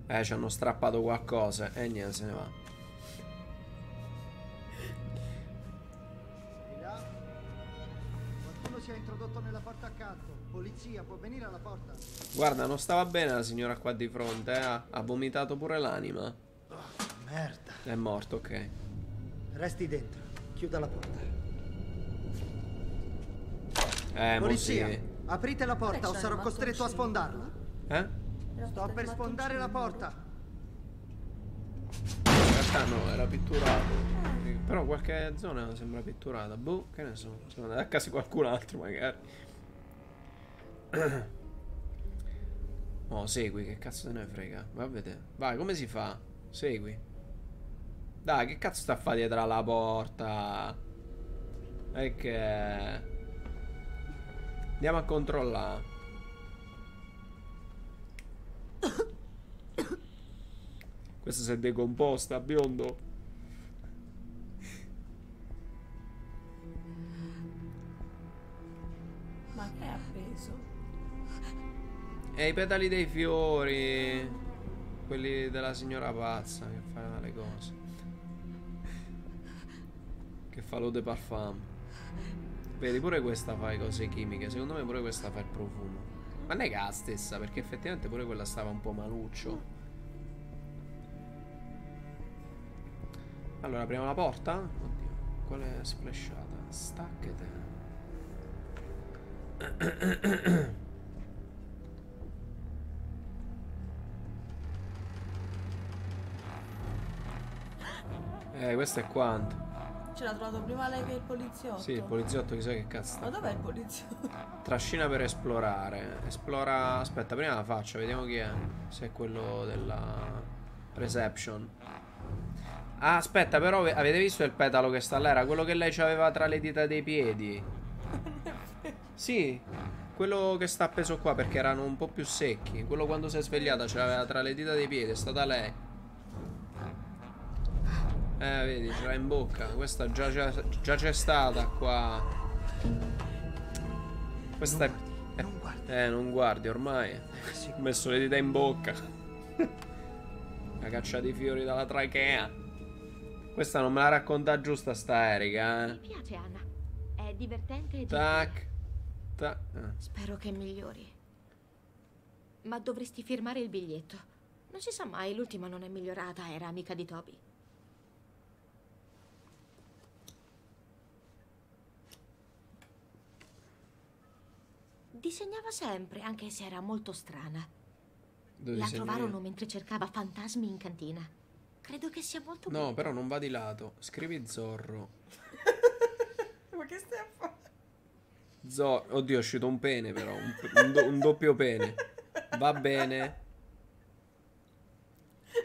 Eh, ci hanno strappato qualcosa e niente, se ne va. Di là. Qualcuno si è introdotto nella porta accanto. Polizia, può venire alla porta. Guarda, non stava bene la signora qua di fronte, eh. Ha, vomitato pure l'anima. Merda. È morto, ok. Resti dentro. Chiuda la porta. Eh, Polizia, sì. aprite la porta o sarò costretto a sfondarla. Eh? Sto per sfondare la porta. In realtà no, era pitturato. Però qualche zona sembra pitturata. Boh, che ne so. Sono andato a casa di qualcun altro, magari. Oh, segui, che cazzo te ne frega. Va a vedere. Vai, come si fa? Segui. Dai, che cazzo sta a fare dietro alla porta? E che... Andiamo a controllare. Questa si è decomposta, biondo. Ma che ha preso? E i petali dei fiori. Quelli della signora pazza che fa le cose. Che fa l'eau de parfum. Vedi, pure questa fa le cose chimiche. Secondo me pure questa fa il profumo. Ma non è che è la stessa, perché effettivamente pure quella stava un po' maluccio. Allora, apriamo la porta. Oddio, quale splashata? Staccate. Eh, questo è quanto. Ce l'ha trovato prima lei che il poliziotto. Sì, il poliziotto chissà che cazzo. Ma dov'è il poliziotto? Trascina per esplorare. Esplora. Aspetta, prima la faccia, vediamo chi è. Se è quello della reception. Ah, aspetta, però ave- avete visto il petalo che sta là? Era quello che lei aveva tra le dita dei piedi. Sì, quello che sta appeso qua perché erano un po' più secchi. Quello quando si è svegliata ce l'aveva tra le dita dei piedi, è stata lei. Eh, vedi, ce l'ha in bocca. Questa già, già, già c'è stata qua. Questa è. Eh, non guardi ormai. Ho messo le dita in bocca. La caccia di fiori dalla trachea. Questa non me la racconta giusta sta Erika, eh. Mi piace, Anna. È divertente e Tac. Tac. eh. Spero che migliori. Ma dovresti firmare il biglietto. Non si sa mai, l'ultima non è migliorata, era amica di Toby. Disegnava sempre, anche se era molto strana. Dove La trovarono io? mentre cercava fantasmi in cantina. Credo che sia molto No, bello. però non va di lato. Scrivi Zorro. Ma che stai a fare? Zorro. Oddio, è uscito un pene, però. Un, un do- un doppio pene. Va bene.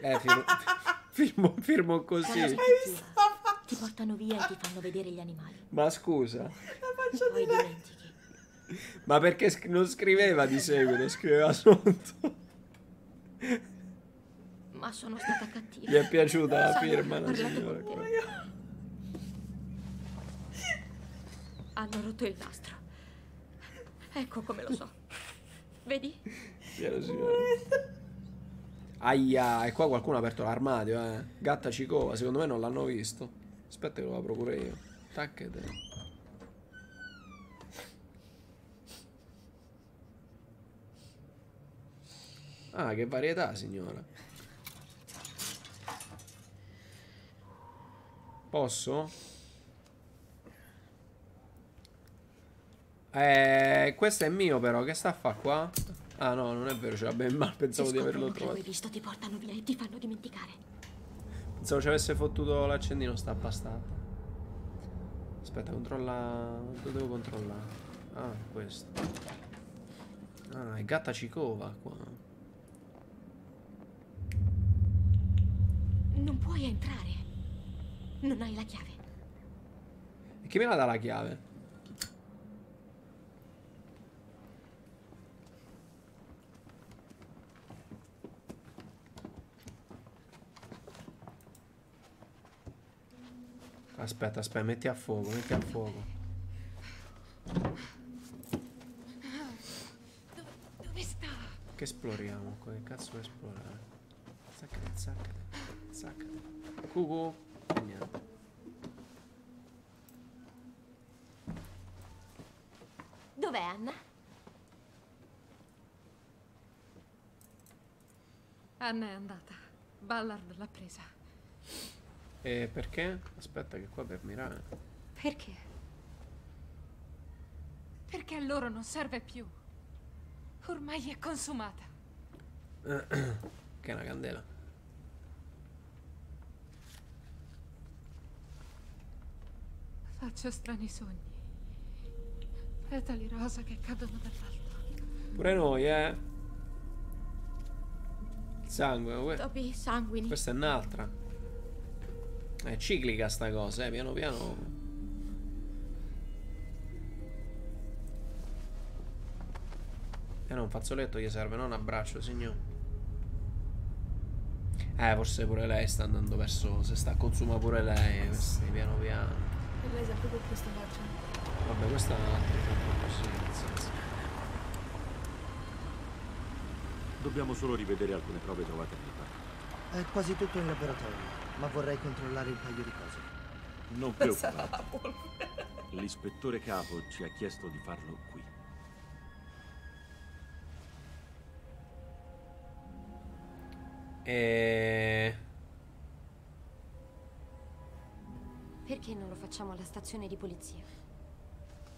Eh, firmo, firmo, firmo così. ti portano via e ti fanno vedere gli animali. Ma scusa. Poi dimentichi. Ma perché sc- non scriveva di seguito, scriveva sotto. Ma sono stata cattiva. Gli è piaciuta la firma, la signora. te. Hanno rotto il nastro. Ecco come lo so. Vedi? Piano, signora. Aia, e qua qualcuno ha aperto l'armadio, eh. Gatta Cicova, secondo me non l'hanno visto. Aspetta che lo apro pure io. Tacchete. Ah, che varietà, signora. Posso? Eh, questo è mio però, che sta a fa qua? Ah no, non è vero, ce l'abbiamo in mano, pensavo di averlo scoprono che trovato. visto, ti portano via e ti fanno dimenticare. Pensavo ci avesse fottuto l'accendino, sta abbastanza. Aspetta, controlla... Dove devo controllare? Ah, questo. Ah, è gatta Cicova qua. Non puoi entrare. Non hai la chiave. E chi me la dà la chiave? Aspetta, aspetta, metti a fuoco, metti a fuoco. Dove sta? Che esploriamo? Che cazzo vuoi esplorare? Zaccate, zaccate, Cucu. E niente. Dov'è Anna? Anna è andata. Ballard l'ha presa. E perché? Aspetta che qua per mirare. Perché? Perché a loro non serve più. Ormai è consumata. che è una candela. Faccio strani sogni. Petali rosa che cadono dall'alto. Pure noi, eh. Il sangue. Topi sanguini. Questa è un'altra. È ciclica sta cosa, eh. Piano piano. E no, un fazzoletto gli serve, non un abbraccio, signor. Eh, forse pure lei sta andando verso. Se sta a consuma pure lei. Questi piano piano. E sempre con questa faccia. Vabbè, questa è po' così, nel senso. Dobbiamo solo rivedere alcune prove trovate nel parco. È quasi tutto in laboratorio, ma vorrei controllare un paio di cose. Non preoccupatevi. L'ispettore capo ci ha chiesto di farlo qui. E... Perché non lo facciamo alla stazione di polizia?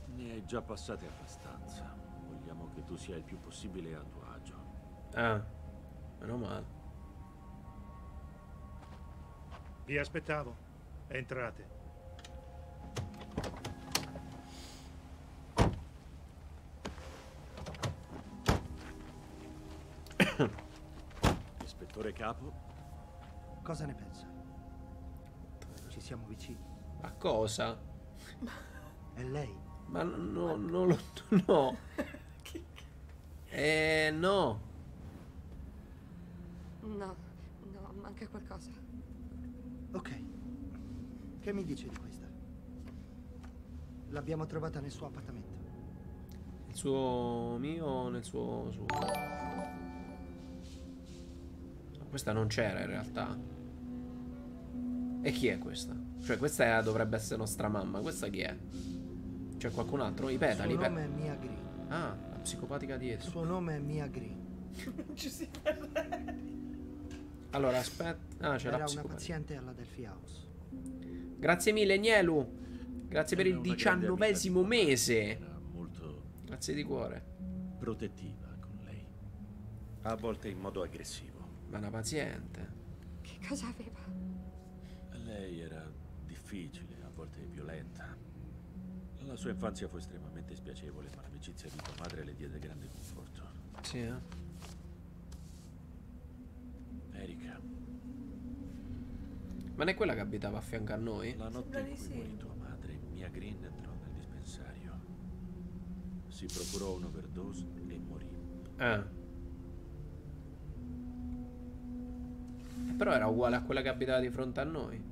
Ne hai già passate abbastanza. Vogliamo che tu sia il più possibile a tuo agio. Ah, meno male. Vi aspettavo. Entrate. Ispettore capo, Cosa ne pensa? Ci siamo vicini. Ma cosa? È lei? Ma no, no, lo, no. Eh, no. No, no, manca qualcosa. Ok. Che mi dice di questa? L'abbiamo trovata nel suo appartamento. Il suo mio o nel suo suo? Questa non c'era in realtà. E chi è questa? Cioè, questa è- dovrebbe essere nostra mamma. Questa chi è? C'è qualcun altro? I Il petali, suo i nome petali. è Mia Green. Ah, la psicopatica Il dietro. suo nome è Mia Green. Allora, aspetta. Ah, c'è Era la una psicopatica. paziente alla Delphi House. Grazie mille, Nielu. Grazie per il una diciannovesimo mese. Grazie di cuore. protettiva con lei. A volte in modo aggressivo. Ma una paziente. Che cosa aveva? Lei era difficile, a volte violenta. La sua infanzia fu estremamente spiacevole, ma l'amicizia di tua madre le diede grande conforto. Sì, eh? Erika. Ma non è quella che abitava a fianco a noi? La notte in cui sì. morì tua madre, Mia Green entrò nel dispensario. Si procurò un'overdose e morì. Ah. Però era uguale a quella che abitava di fronte a noi.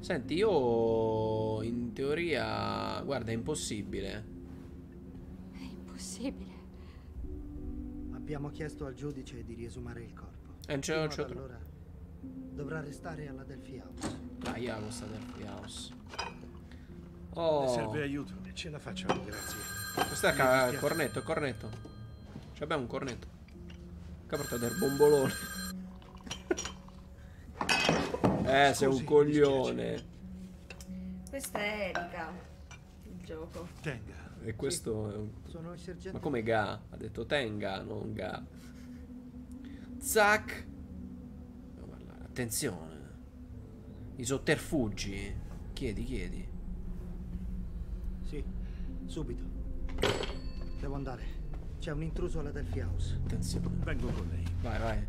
Senti, io in teoria, guarda, è impossibile. È impossibile. Abbiamo chiesto al giudice di riesumare il corpo. Eh, non ce Fino non ce ad l'ho tro- allora dovrà restare alla Delphi House. Dai, ah, questa del House. Le Oh, serve aiuto? Ce la facciamo, grazie. questo è cornetto, cornetto. Ci abbiamo un cornetto. Che ha portato del bombolone. eh, sei un coglione. Questa è Erika. Il gioco. Tenga. E questo è un... Sono il sergente. Ma come ga? Ha detto tenga, non ga. Zac. Devo parlare. Attenzione. I sotterfugi. Chiedi, chiedi. Sì, subito. Devo andare. C'è un intruso alla Delphi House. Attenzione. Vengo con lei. Vai, vai.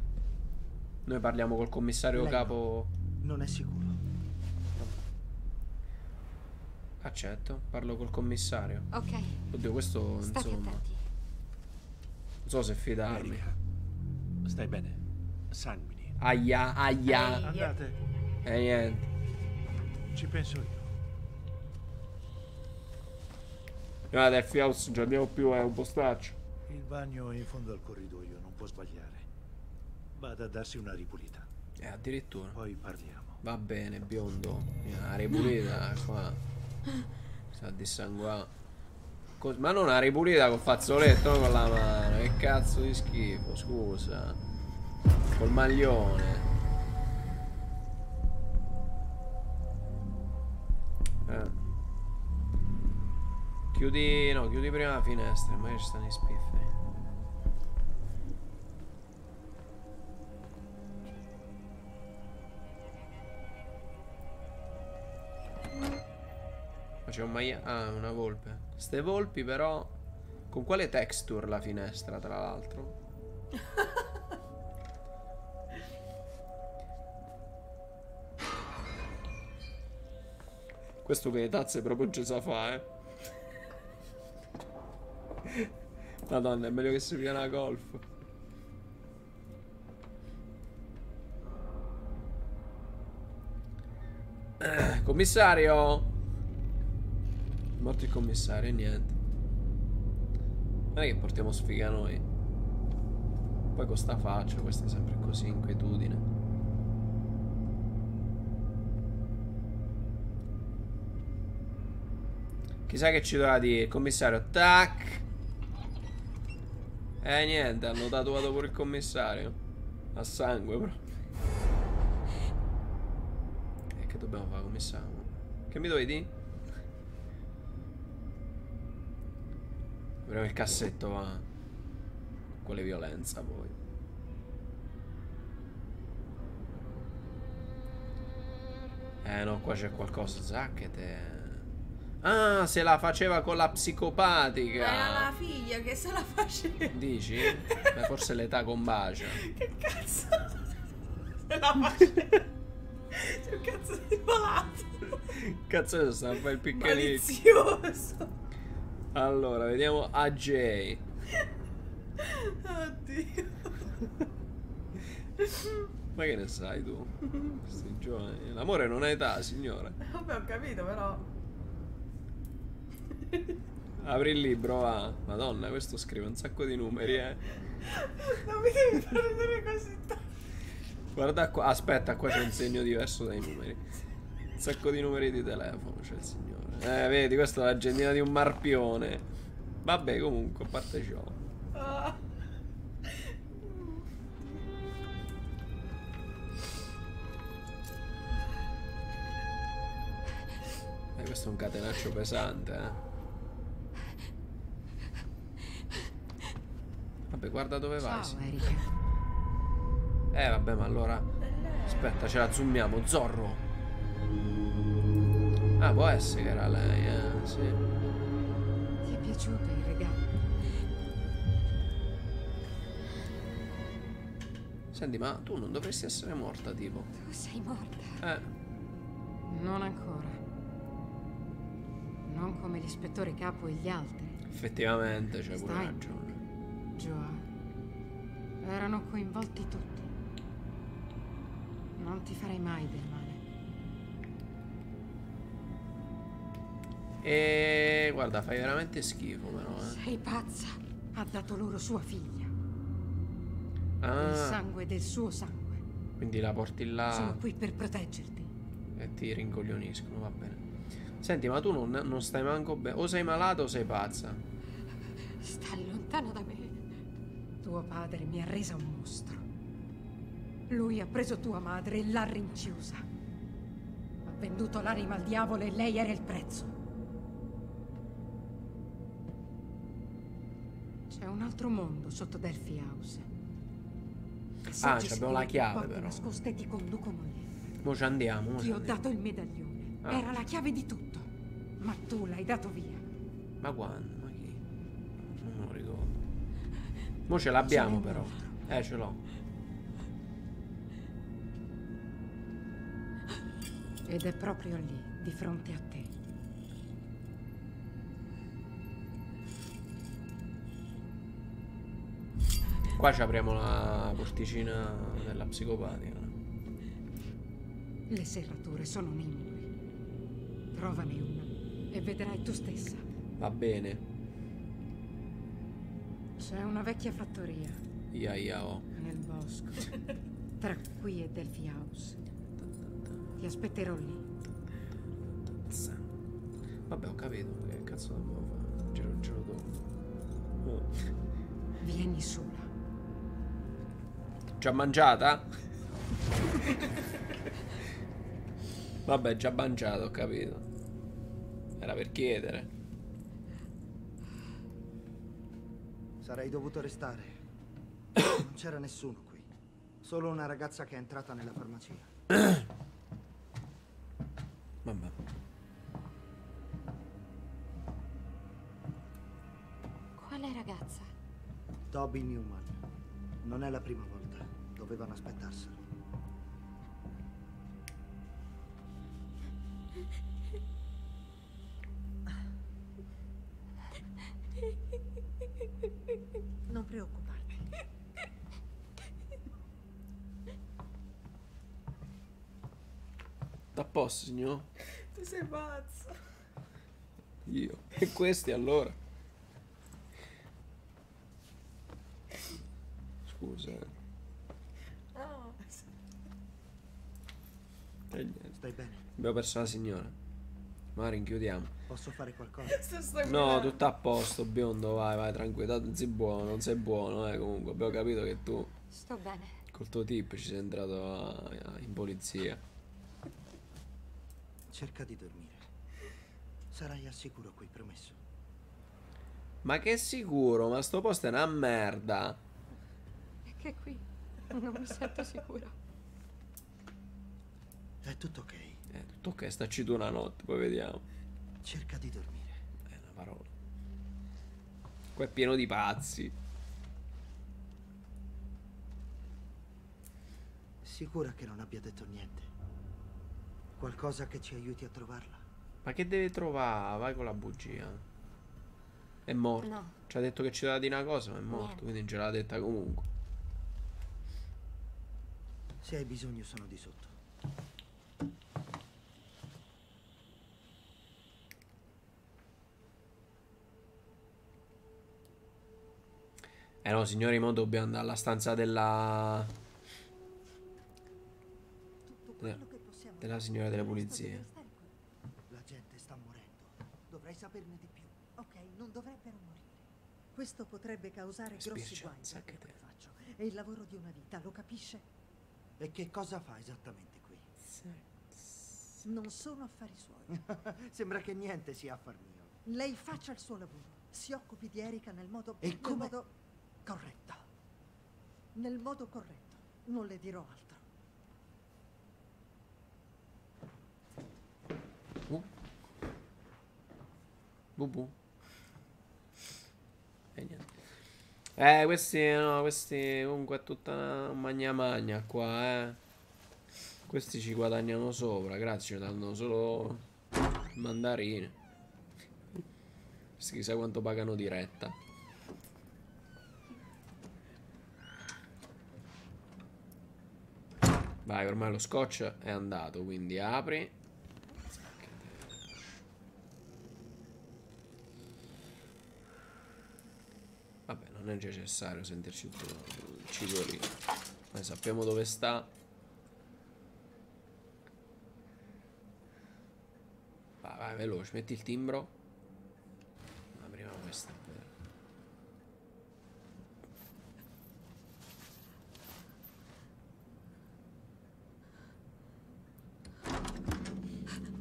Noi parliamo col commissario Lei capo. Non è sicuro. Accetto, parlo col commissario. Ok, Oddio, questo state insomma. attenti. Non so se fidarmi. Erika, stai bene? Sanguini. Aia, aia. Andate. E niente. Ci penso io. Guarda, Delphi House non ci andiamo più, è un postaccio. Il bagno è in fondo al corridoio, non può sbagliare. Vada a darsi una ripulita. Eh, addirittura. Poi parliamo. Va bene, biondo. La ripulita qua. Sta dissanguato. Cos- ma non la ripulita col fazzoletto con la mano. Che cazzo di schifo, scusa. Col maglione. Eh. Chiudi, no, chiudi prima la finestra, magari ci stanno i spifferi. C'è un maia... Ah, una volpe. Ste volpi però... Con quale texture la finestra, tra l'altro? Questo che le tazze proprio non ci sa fa, eh. Madonna, è meglio che si via una golf. Eh, commissario! Morto il commissario e niente. Non è che portiamo sfiga noi. Poi con sta faccia, questa è sempre così, inquietudine. Chissà che ci doveva dire il commissario. Tac! Eh niente, hanno tatuato pure il commissario. A sangue però. E che dobbiamo fare commissario? Che mi dovevi dire? Apriamo il cassetto va. Quale violenza poi. Eh no, qua c'è qualcosa. Zacchete. Ah, se la faceva con la psicopatica. Era la figlia che se la faceva. Dici? Beh, forse l'età combacia. Che cazzo? Se la faceva. C'è un cazzo di malato. Cazzo, sta a fare il piccaniccio. Malizioso. Allora, vediamo AJ. Oddio. Ma che ne sai tu? Questi giovani. L'amore non ha età, signore. Vabbè, ho capito, però. Apri il libro, va. Madonna, questo scrive un sacco di numeri, eh. Non mi devi prendere così tanto. Guarda qua. Aspetta, qua c'è un segno diverso dai numeri. Un sacco di numeri di telefono, c'è il signore. Eh, vedi, questa è l'agendina di un marpione. Vabbè, comunque, a parte ciò. Ah. Eh, questo è un catenaccio pesante, eh. Vabbè, guarda dove vai. Ciao, sì. Erika. Eh, vabbè, ma allora. Aspetta, ce la zoomiamo. Zorro. Ah, può essere che era lei, eh. Sì. Ti è piaciuto il regalo? Senti, ma tu non dovresti essere morta, tipo. Tu sei morta. Eh, Non ancora. Non come l'ispettore capo e gli altri. effettivamente c'hai pure Stai. ragione. Joa. Erano coinvolti tutti. Non ti farei mai del male. E guarda, fai veramente schifo, però, eh. Sei pazza. Ha dato loro sua figlia. Il Ah, sangue del suo sangue. quindi la porti là Sono qui per proteggerti. e ti rincoglioniscono, va bene. Senti, ma tu non, non stai manco bene. O sei malato o sei pazza. Sta lontano da me. Tuo padre mi ha resa un mostro. Lui ha preso tua madre e l'ha rinchiusa. Ha venduto l'anima al diavolo e lei era il prezzo. C'è un altro mondo sotto Delphi House. Ah, c'abbiamo la chiave, però. nascoste ti conducono lì. Mo ci andiamo, mo Ti ho andiamo. dato il medaglione. Ah. Era la chiave di tutto. Ma tu l'hai dato via. Ma quando? Ma chi? Non me lo ricordo. Mo ce l'abbiamo però. Eh, ce l'ho. Ed è proprio lì, di fronte a te. Qua ci apriamo la porticina della psicopatica. Le serrature sono nei muri. Trovane una e vedrai tu stessa. Va bene. C'è una vecchia fattoria Ia ia oh. nel bosco. Tra qui e Delphi House. Ti aspetterò lì. Vabbè, ho capito. Che cazzo dobbiamo fare? Giro giro dopo. Oh. Vieni sola. Già mangiata? Vabbè, già mangiato, ho capito. Era per chiedere. Sarei dovuto restare. Non c'era nessuno qui. Solo una ragazza che è entrata nella farmacia. Vabbè. Quale ragazza? Toby Newman. Non è la prima volta. Dovevano aspettarselo. Non preoccuparti. Sta a posto, signor? Tu sei pazzo. Io. E questi allora? Scusa. eh. No. E niente. Stai bene? Abbiamo perso la signora. Ma rinchiudiamo. Posso fare qualcosa? No, tutto a posto, biondo, vai, vai, tranquillo. Non sei buono, non sei buono, eh, comunque. Abbiamo capito che tu, Sto bene. col tuo tip, ci sei entrato a- a- in polizia. Cerca di dormire. Sarai al sicuro qui, promesso. Ma che sicuro, ma sto posto è una merda. Che qui non mi sento sicura. È tutto ok. Eh, tutto ok, stacci tu una notte, poi vediamo. Cerca di dormire. È una parola. Qua è pieno di pazzi. Sicura che non abbia detto niente? Qualcosa che ci aiuti a trovarla? Ma che deve trovare? Vai con la bugia. È morto. No. Ci ha detto che ci doveva dire una cosa, ma è morto, Niente. quindi ce l'ha detta comunque. Se hai bisogno sono di sotto. Eh no, signori, mo dobbiamo andare alla stanza della... Tutto quello che possiamo della signora restare qui. La gente sta morendo. Dovrei saperne di più. Ok, non dovrebbero morire. Questo potrebbe causare grossi guai sa per che quello te- che faccio. È il lavoro di una vita, lo capisce? E che cosa fa esattamente qui? Non sono affari suoi. Sembra che niente sia affar mio. Lei faccia il suo lavoro. Si occupi di Erika nel modo... E nel come- modo corretto. Nel modo corretto. Non le dirò altro. Uh. Bubu. E niente. Eh, questi no, questi comunque è tutta una magna magna qua, eh. Questi ci guadagnano sopra, grazie, ci danno solo mandarine. Chissà quanto pagano diretta. Vai, ormai lo scotch è andato, quindi apri. Vabbè, non è necessario sentirci il, cigolino. Noi sappiamo dove sta. Vai, vai, veloce, metti il timbro. Ma prima questa.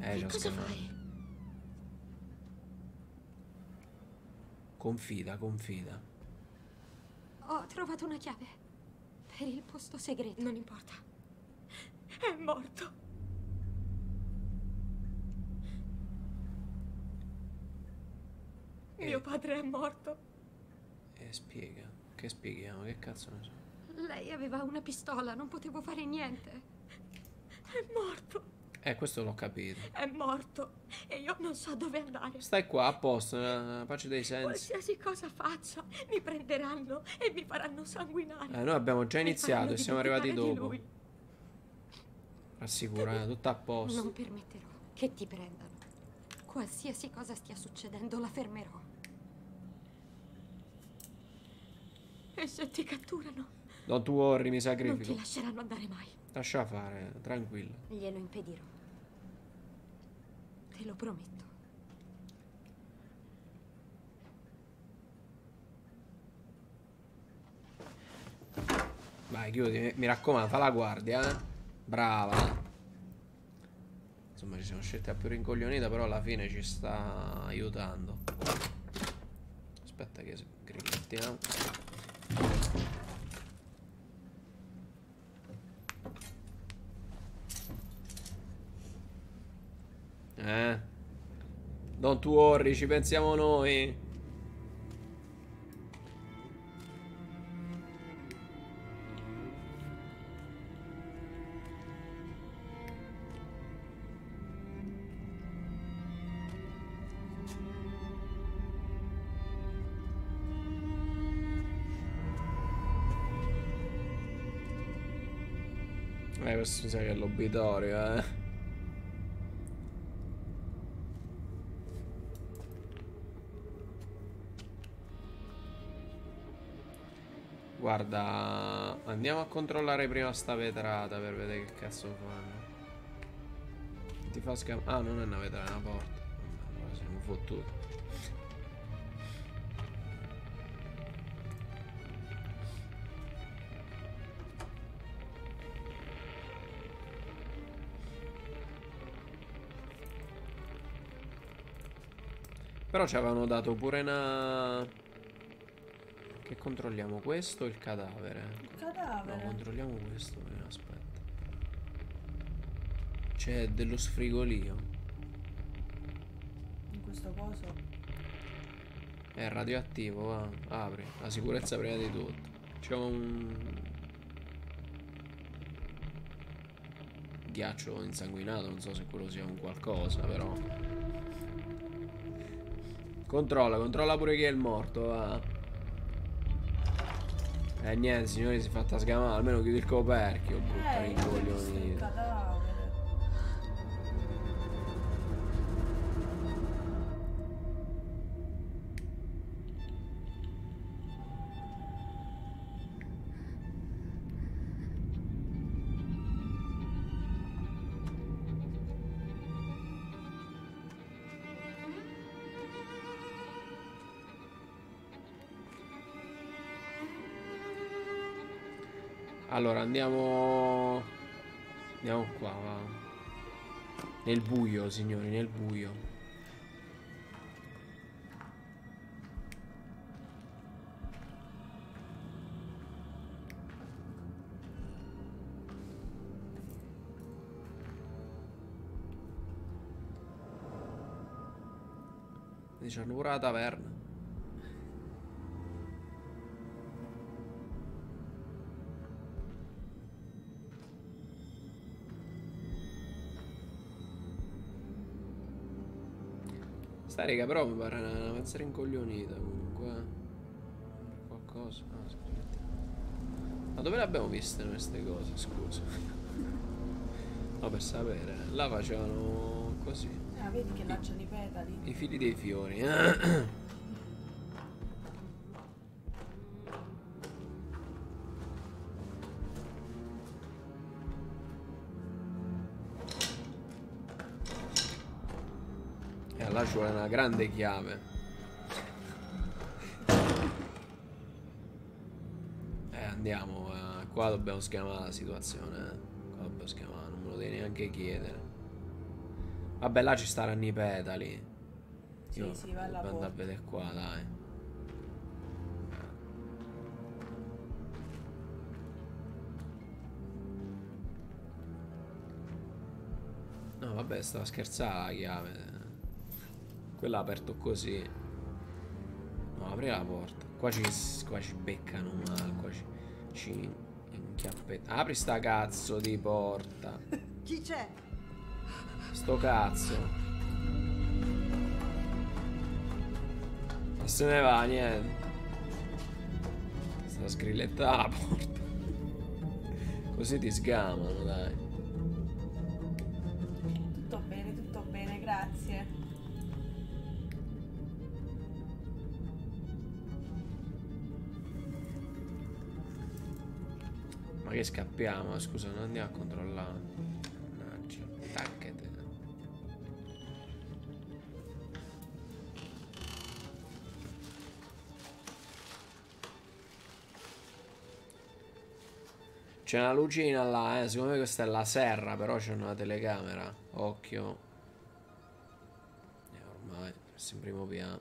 Eh, già Cosa scherzo. fai? Confida, confida. Ho trovato una chiave per il posto segreto. Non importa. È morto. Eh. Mio padre è morto. E spiega. Che spieghiamo? Che cazzo ne so? Lei aveva una pistola, non potevo fare niente. È morto. Eh, questo l'ho capito. È morto. E io non so dove andare. Stai qua, a posto, nella pace dei sensi. Qualsiasi cosa faccia, mi prenderanno e mi faranno sanguinare. Eh, noi abbiamo già iniziato e siamo arrivati dopo. lui. Rassicura, eh, tutto a posto. Non permetterò che ti prendano. Qualsiasi cosa stia succedendo, la fermerò. E se ti catturano, Don't worry, mi non ti sacrifico. lasceranno andare mai. Lascia fare, tranquillo. Glielo impedirò. Te lo prometto. Vai, chiudi, mi- raccomando, fa la guardia, eh. Brava. Insomma, ci siamo scelti a più rincoglionita, però alla fine ci sta aiutando. Aspetta che grillettiamo. Eh. Don't worry, ci pensiamo noi. Eh, questo mi sa che è l'obitorio, eh. Guarda, andiamo a controllare prima sta vetrata per vedere che cazzo fanno. Ti fa scam... Ah, non è una vetrata, è una porta. Allora siamo fottuti. Però ci avevano dato pure una... Che controlliamo? Questo o il cadavere? Il cadavere. No, controlliamo questo. eh, Aspetta. C'è dello sfrigolio. In questo coso. È radioattivo, va. Apri. La sicurezza prima di tutto. C'è un... Ghiaccio insanguinato, non so se quello sia un qualcosa, però... Controlla, controlla pure chi è il morto, va. Eh niente, signori, si è fatta sgamare, almeno chiudi il coperchio, brutta Eh, i Allora, andiamo... Andiamo qua, va. Nel buio, signori, nel buio. Dice la taverna. Sta riga però mi pare una, una mezz'ora incoglionita comunque. eh. Qualcosa. Ah, scusate. Ma dove le abbiamo viste queste cose? Scusa. No, per sapere. Là facevano così. Ah, vedi che lanciano i petali? I fili dei fiori. ci vuole una grande chiave. Eh, andiamo. eh, Qua dobbiamo schiamare la situazione. eh. Qua dobbiamo schiamare, non me lo devi neanche chiedere. Vabbè, là ci staranno i petali. Sì, Io sì, vai alla andare a vedere qua, dai. No, vabbè, stava scherzando la chiave. Quella ha aperto così. No, apri la porta. Qua ci, qua ci beccano male. Qua ci, ci inchiappet- Apri sta cazzo di porta. Chi c'è? Sto cazzo. Non se ne va niente. Sta sgrilletta la porta. Così ti sgamano, dai. Che scappiamo? Scusa, non andiamo a controllare. Mannaggia. Tacchete. C'è una lucina là, eh. Secondo me questa è la serra, però c'è una telecamera. Occhio. Eh, ormai, questo in primo piano.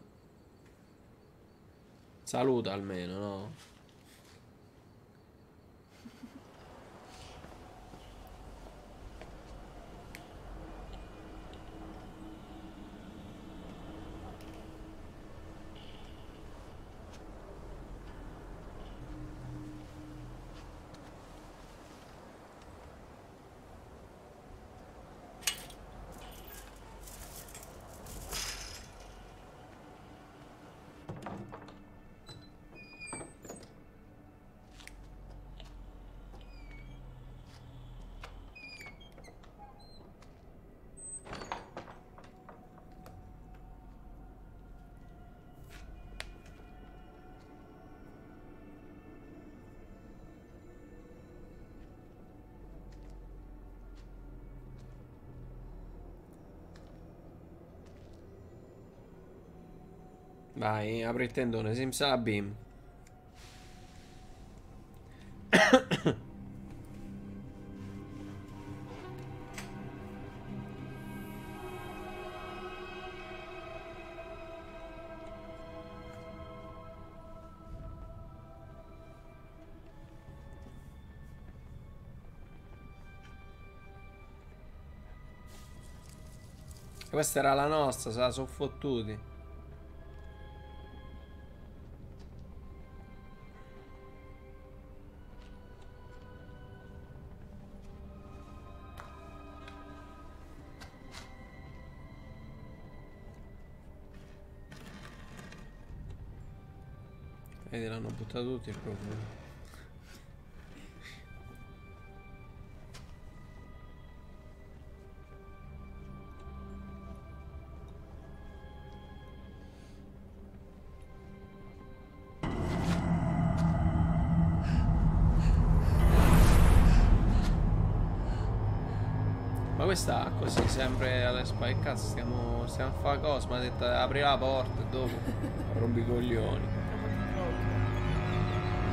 Saluta almeno, no? Vai, apri il tendone, Simsalabim. Questa era la nostra, se la sono fottuti. Buttato tutti profumo. Ma questa così sempre alle spalle cazzo stiamo, stiamo a fare cosa? Mi ha detto apri la porta e dopo rompi coglioni.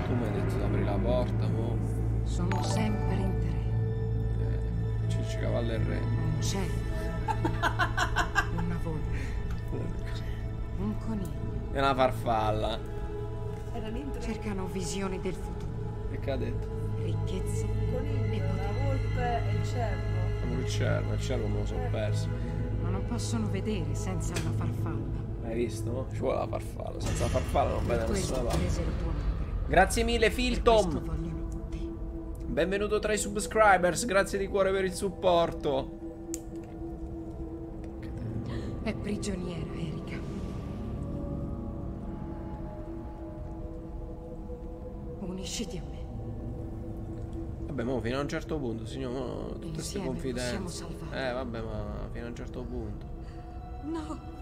Tu mi hai detto di aprire la porta, mo. Sono sempre in tre. Eh, Cicci cavallo e re. Un cervo. Una volpe. Un coniglio. E una farfalla. Erano in tre. Cercano visioni del futuro. E che ha detto? Ricchezza. Il coniglio, la volpe e il cervo. Il cervo, il cervo me lo sono perso. Ma non possono vedere senza una farfalla. Hai visto? Ci vuole la farfalla. Senza la farfalla non vede nessuna parte. Grazie mille Filtom. Benvenuto tra i subscribers, grazie di cuore per il supporto. È prigioniera, Erika. Unisciti a me. Vabbè, ma fino a un certo punto, signor, tutte queste confidenze. Eh, vabbè, ma fino a un certo punto. No.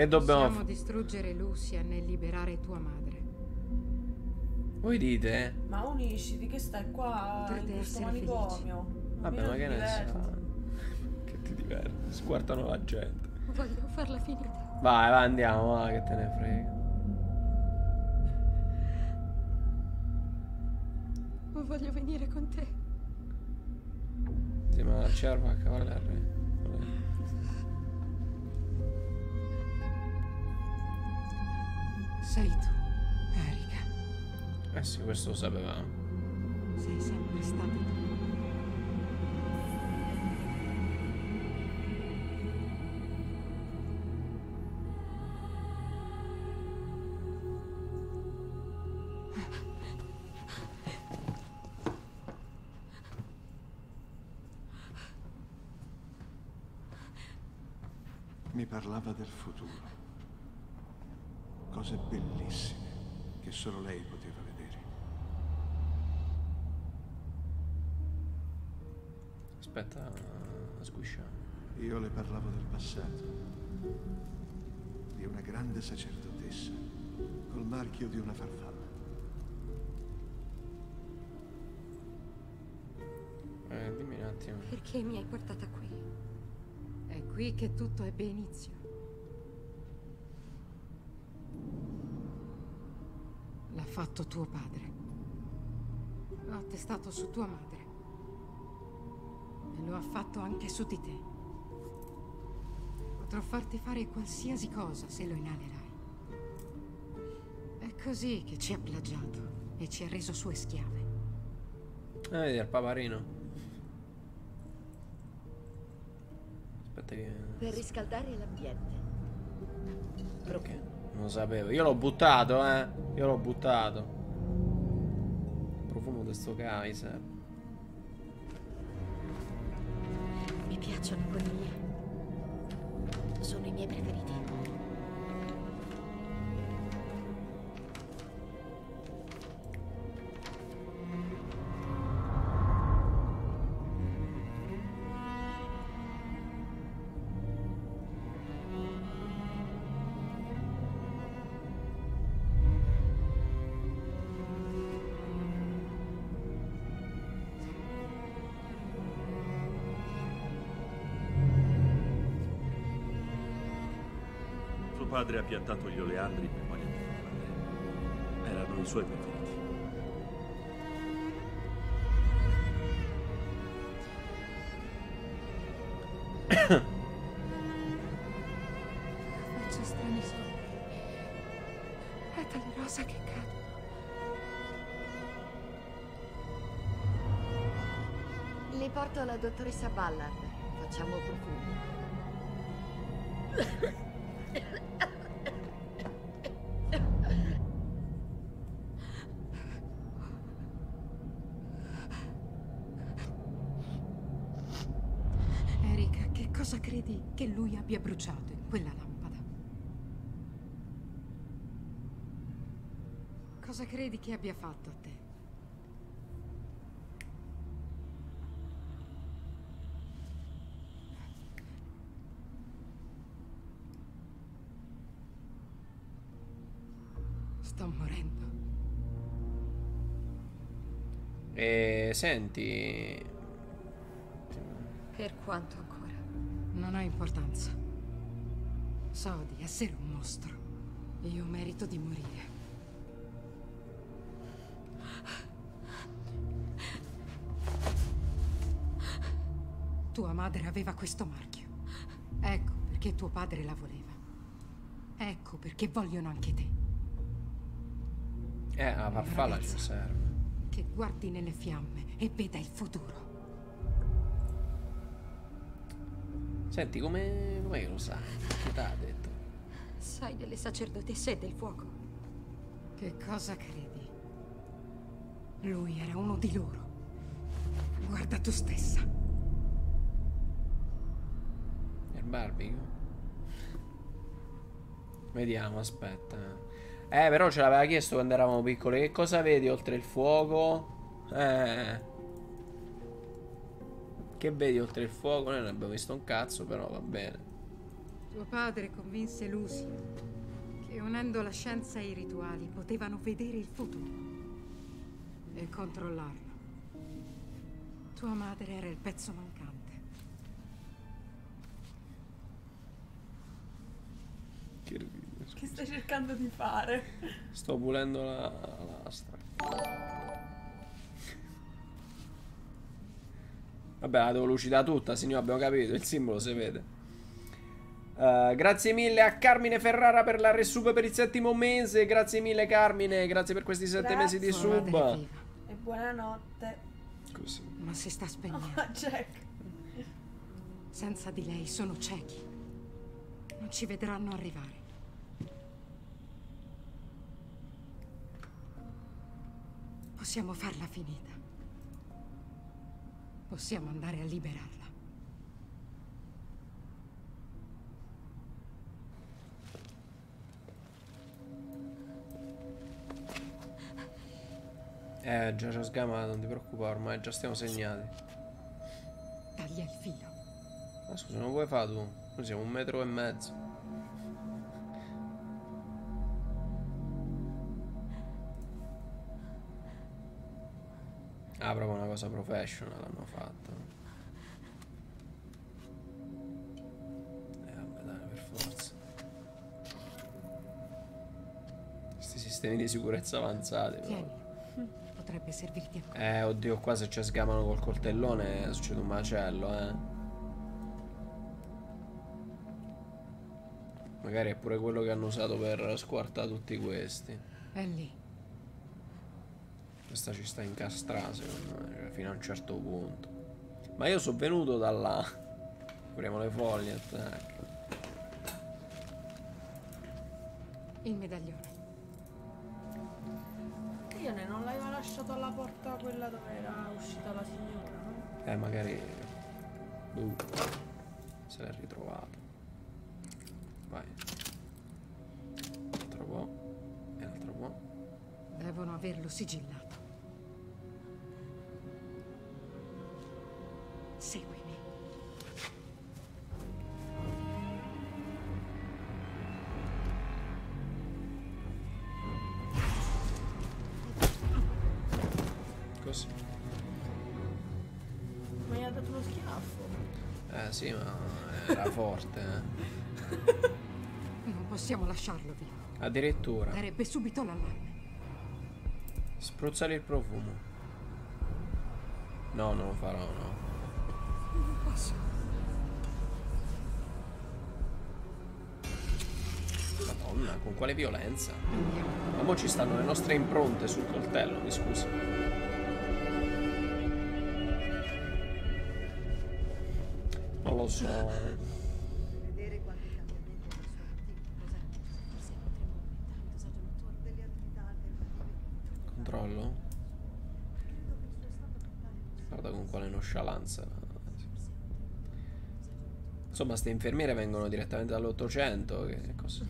Che dobbiamo Possiamo distruggere Lucian e liberare tua madre. Voi dite? eh? Ma unisciti che stai qua Potrete in questo manicomio. Vabbè, ma che ne sa? Che ti diverte? Squartano la gente. Voglio farla finita. Vai, vai, andiamo, va, che te ne frega. Voglio venire con te. Sì, ma il cervo a cavallo Sei tu, Erika. Eh sì, questo lo sapevamo. Sei sempre stata tu. Mi parlava del futuro. Cose bellissime che solo lei poteva vedere. Aspetta, squisciamo. Io le parlavo del passato. Di una grande sacerdotessa col marchio di una farfalla. Eh, dimmi un attimo. Perché mi hai portata qui? È qui che tutto ebbe inizio. L'ha fatto tuo padre. L'ha attestato su tua madre. E lo ha fatto anche su di te. Potrò farti fare qualsiasi cosa se lo inalerai. È così che ci ha plagiato e ci ha reso sue schiave. Ah, vedi il paparino. Aspetta che... Per riscaldare l'ambiente. Perché? Non lo sapevo. Io l'ho buttato, eh. Io l'ho buttato. Profumo di sto Kaiser. Mi piacciono i conigli. Sono i miei preferiti. Padre ha piantato gli oleandri in memoria di tua madre. Erano i suoi preferiti. Faccio strani suoni. Petali rosa che cadono. Li porto alla dottoressa Ballard. Facciamo profumi. Cosa credi che lui abbia bruciato in quella lampada? Cosa credi che abbia fatto a te? Sto morendo. E senti... Per quanto? Non ha importanza. So di essere un mostro. Io merito di morire. Tua madre aveva questo marchio. Ecco perché tuo padre la voleva. Ecco perché vogliono anche te. Eh, la farfalla ci serve. Che guardi nelle fiamme e veda il futuro. Senti, come, come lo sai? Chi t'ha detto? Sai delle sacerdotesse e del fuoco. Che cosa credi? Lui era uno di loro. Guarda tu stessa. Il barbecue? Vediamo, aspetta. Eh, però ce l'aveva chiesto quando eravamo piccoli. Che cosa vedi oltre il fuoco? Eh. Che vedi oltre il fuoco? Noi non abbiamo visto un cazzo, però va bene. Tuo padre convinse Lucy che unendo la scienza e i rituali potevano vedere il futuro e controllarlo. Tua madre era il pezzo mancante. Che ridere. Che stai cercando di fare? Sto pulendo la, la lastra. Vabbè, la devo lucidare tutta, signor, abbiamo capito, il simbolo si vede. Uh, grazie mille a Carmine Ferrara per la resub per il settimo mese. Grazie mille Carmine, grazie per questi sette mesi di Grazie. sub. E buonanotte. Così. ma si sta spegnendo. Oh, Jack. Senza di lei sono ciechi. Non ci vedranno arrivare. Possiamo farla finita. Possiamo andare a liberarla. Eh, già ci ho sgamato, non ti preoccupare, ormai già stiamo segnati. Taglia il filo. Ma scusa, non vuoi fare tu? Noi siamo un metro e mezzo. Ah, proprio una cosa professional hanno fatto. Eh, vabbè, dai, per forza. Questi sistemi di sicurezza avanzati. però. Tieni. Potrebbe servirti ancora. Eh, oddio, qua se ci sgamano col coltellone succede un macello, eh. Magari è pure quello che hanno usato per squartare tutti questi. È lì. Questa ci sta incastrata, secondo me, cioè, fino a un certo punto. Ma io sono venuto da là. Apriamo le foglie, tac. Il medaglione. Io ne non l'aveva lasciato alla porta quella dove era uscita la signora, no? Eh, magari... Boh. Se l'è ritrovato. Vai. Un altro po'. E un altro po'. Devono averlo sigillato. Possiamo lasciarlo vivo. Addirittura. Darebbe subito l'allarme. Spruzzare il profumo. No, non lo farò, no. Non posso. Madonna, con quale violenza. Ma mo ci stanno le nostre impronte sul coltello, mi scusi. Non lo so. Vedere quanti cambiamenti dal suo attivo. Forse potremmo aumentare il dosaggio notturno. Delle attività alternative. Controllo. Guarda con quale nonchalance. Insomma, ste infermiere vengono direttamente dall'Ottocento. Che cosa?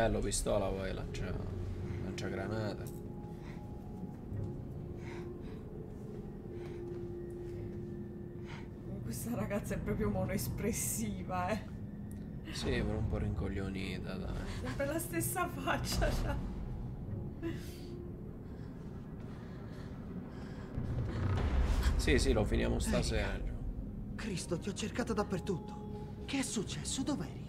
Coltello, pistola, poi lancia, lancia granate. Questa ragazza è proprio monoespressiva, eh. Sì, però un po' rincoglionita, dai. Sempre la stessa faccia, c'ha. Sì, sì, lo finiamo stasera. Cristo, ti ho cercato dappertutto. Che è successo? Dov'eri?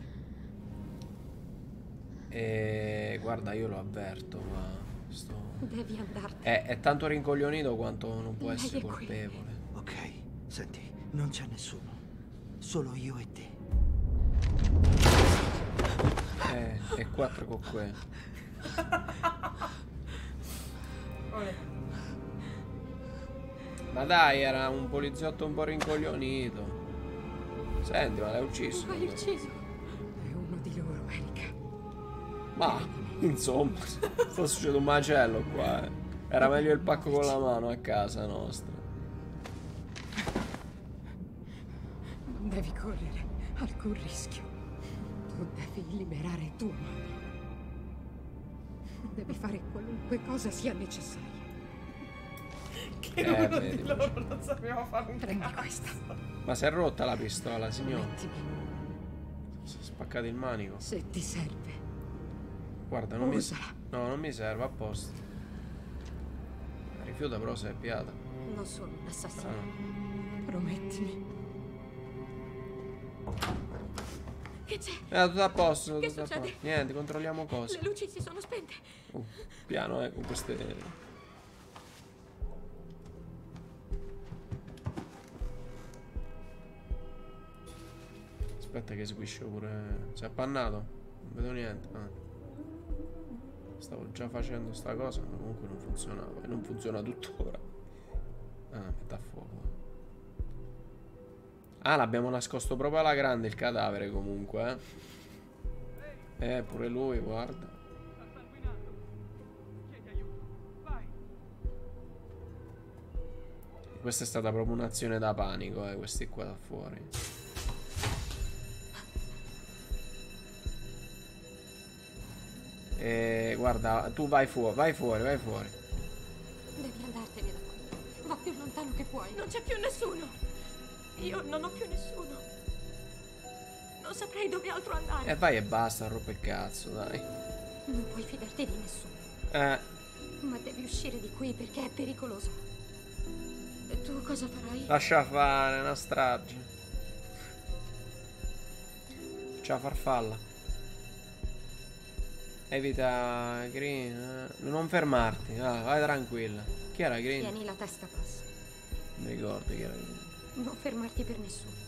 E guarda, io lo avverto, ma sto... Devi andartene. È, è tanto rincoglionito quanto non può Lei essere colpevole. Ok, senti, non c'è nessuno. Solo io e te. Eh, e quattro con que. Ma dai, era un poliziotto un po' rincoglionito. Senti, ma l'hai ucciso? L'hai ucciso. Ma, insomma, sta succedendo un macello qua, eh. Era meglio il pacco con la mano a casa nostra. Non devi correre alcun rischio. Tu devi liberare tua madre. Devi fare qualunque cosa sia necessaria. Che Eh, uno vedi. di loro non sapeva fare un Prendi cazzo. questa. Ma si è rotta la pistola, signore. Mettimi. Si è spaccato il manico. Se ti serve. Guarda, non mi... Usala. No, non mi serve, a posto. Rifiuta però se è piata. Non sono un assassino. Ah. Promettimi. Che c'è? Eh, tutto a posto, Che tutto a succede? posto. Niente, controlliamo cose. Le luci si sono spente. Uh, piano, eh, con queste... Aspetta che eseguisce pure... Si è appannato? Non vedo niente. ah. Stavo già facendo sta cosa, ma comunque non funzionava. E non funziona tuttora. Ah, mette a fuoco. Ah, l'abbiamo nascosto proprio alla grande il cadavere comunque, eh. Eh, pure lui, guarda. Questa è stata proprio un'azione da panico, eh, questi qua da fuori. E guarda, tu vai fuori, vai fuori, vai fuori. Devi andartene da qui. Va più lontano che puoi. Non c'è più nessuno. Io non ho più nessuno. Non saprei dove altro andare. E vai e basta, rompe il cazzo, dai. Non puoi fidarti di nessuno. Eh, Ma devi uscire di qui perché è pericoloso. E tu cosa farai? lascia fare una strage. Ciao farfalla. Evita Green. eh. Non fermarti, vai, vai tranquilla. Chi era Green? Tieni la testa bassa. Non mi ricordo chi era Green. Non fermarti per nessuno.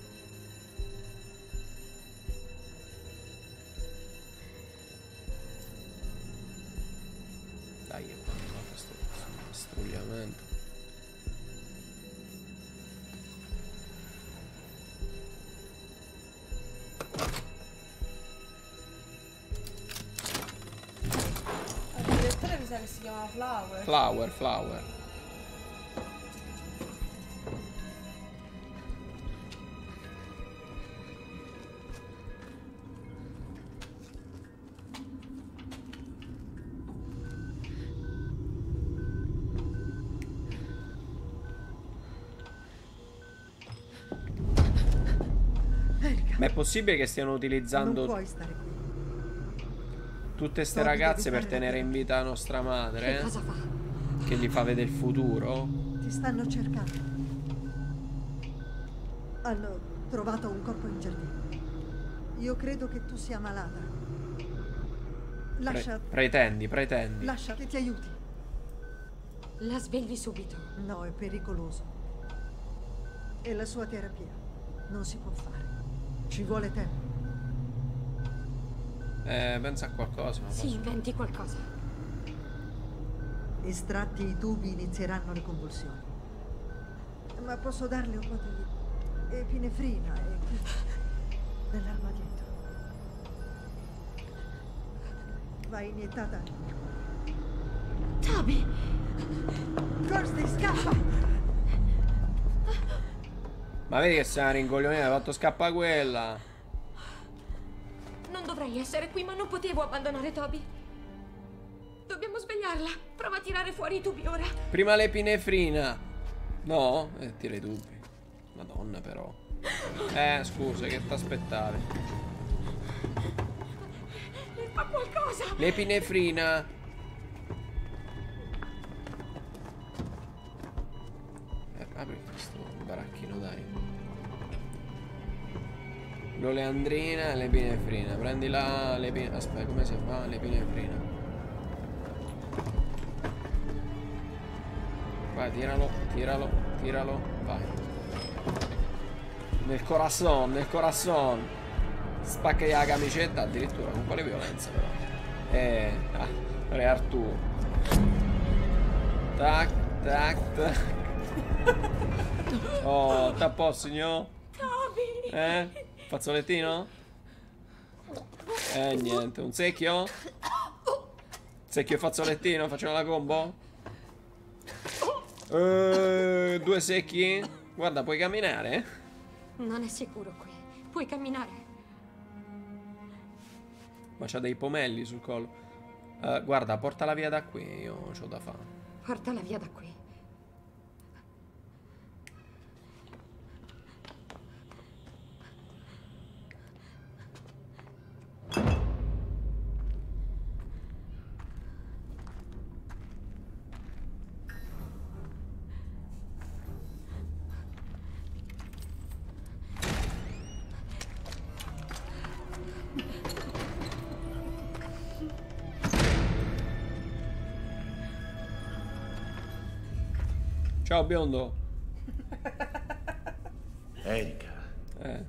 Dai, quando fa questo strugliamento. Il sa che si chiama Flower. Flower, flower. Ma è possibile che stiano non utilizzando puoi stare qui. Tutte ste No, devi ragazze per tenere in vita la nostra madre? Che eh? cosa fa? Che gli fa vedere il futuro? Ti stanno cercando. Hanno trovato un corpo in giardino. Io credo che tu sia malata. Lascia, Pre- pretendi, pretendi. lascia che ti aiuti. La svegli subito. No, è pericoloso. È la sua terapia. Non si può fare. Ci vuole tempo. Eh, pensa a qualcosa. posso- inventi qualcosa. Estratti i tubi inizieranno le convulsioni. Ma posso darle un po' di epinefrina e qui nell'armadietto. Va iniettata. Toby! Kirsty, scappa! Ma vedi che sei una ringoglionita, hai fatto scappare quella. Dovrei essere qui, ma non potevo abbandonare Toby. Dobbiamo svegliarla. Prova a tirare fuori i tubi ora. Prima l'epinefrina. No? Eh, tira i tubi. Madonna però. Eh, scusa, che t'aspettavi? Fa qualcosa! L'epinefrina. Eh, apri questo baracchino, dai. L'oleandrina e l'epinefrina. Prendi la... l'epinefrina. Aspetta, come si fa? L'epinefrina. Vai, tiralo, tiralo, tiralo, vai. Nel corazon, nel corazon. Spacca la camicetta addirittura, con quale violenza però. Eh, ah, Re Artù. Tac, tac, tac. Oh, tappo signor? Toby! Eh? Fazzolettino? Eh, niente, un secchio? Secchio e fazzolettino, facciamo la combo? Eh, due secchi? Guarda, puoi camminare? Non è sicuro qui. Puoi camminare. Ma c'ha dei pomelli sul collo. Eh, guarda, portala via da qui, io ho da fare. Portala via da qui. Ciao biondo. Erika, Eh.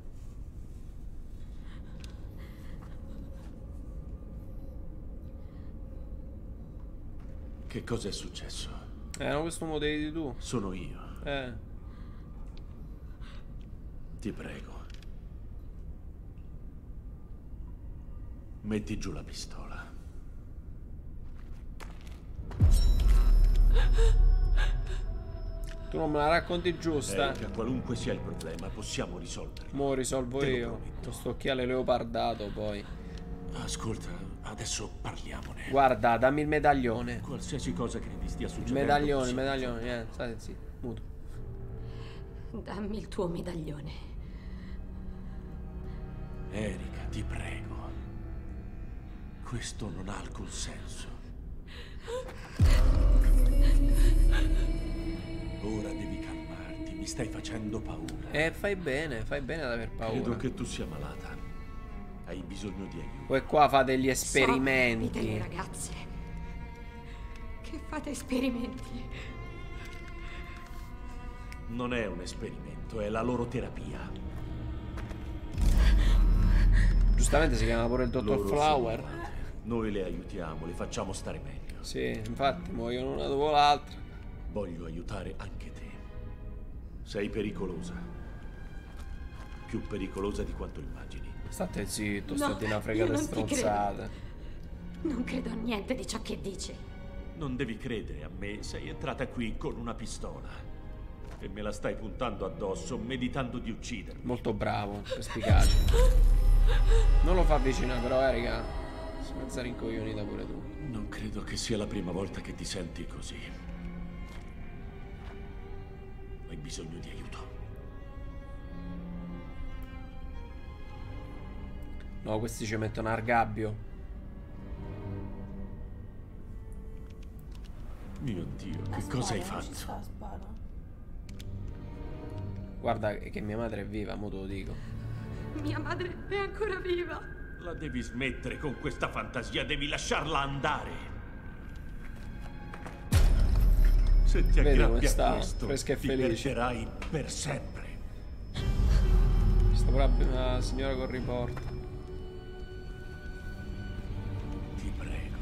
che cosa è successo? Eh, no, questo mo devi tu. Sono io. Eh. Ti prego. Metti giù la pistola. Tu non me la racconti giusta. Erika, qualunque sia il problema, possiamo risolverlo. Mo risolvo Te lo io. Questo occhiale leopardato poi. Ascolta, adesso parliamone. Guarda, dammi il medaglione. Qualsiasi cosa che ti stia succedendo. medaglione, medaglione. Eh, state zitto. Muto. Dammi il tuo medaglione. Erika, ti prego. Questo non ha alcun senso. Ora devi calmarti, mi stai facendo paura. Eh, fai bene, fai bene ad aver paura. Credo che tu sia malata. Hai bisogno di aiuto. Poi qua fa degli Dite esperimenti. le ragazze. Che fate esperimenti. Non è un esperimento, è la loro terapia. Giustamente si chiama pure il dottor Loro Flower. Noi le aiutiamo, le facciamo stare meglio. Sì, infatti muoiono una dopo l'altra. Voglio aiutare anche. Sei pericolosa. Più pericolosa di quanto immagini. State zitto, No, state una fregata non ti credo. stronzate. Non credo a niente di ciò che dici. Non devi credere a me, sei entrata qui con una pistola. E me la stai puntando addosso, meditando di uccidermi. Molto bravo, perspicace. Non lo fa avvicinare però, Erika. Sei mezza rincoglionita pure tu. Non credo che sia la prima volta che ti senti così. Hai bisogno di aiuto. No, questi ci mettono argabbio. Mio Dio, La che cosa hai fatto? sta. Guarda che mia madre è viva, mo te lo dico. Mia madre è ancora viva. La devi smettere con questa fantasia, devi lasciarla andare. Se ti Vedi come sta, questo, fresca e felice. per sempre. Sta pure la signora con riporto. Ti prego.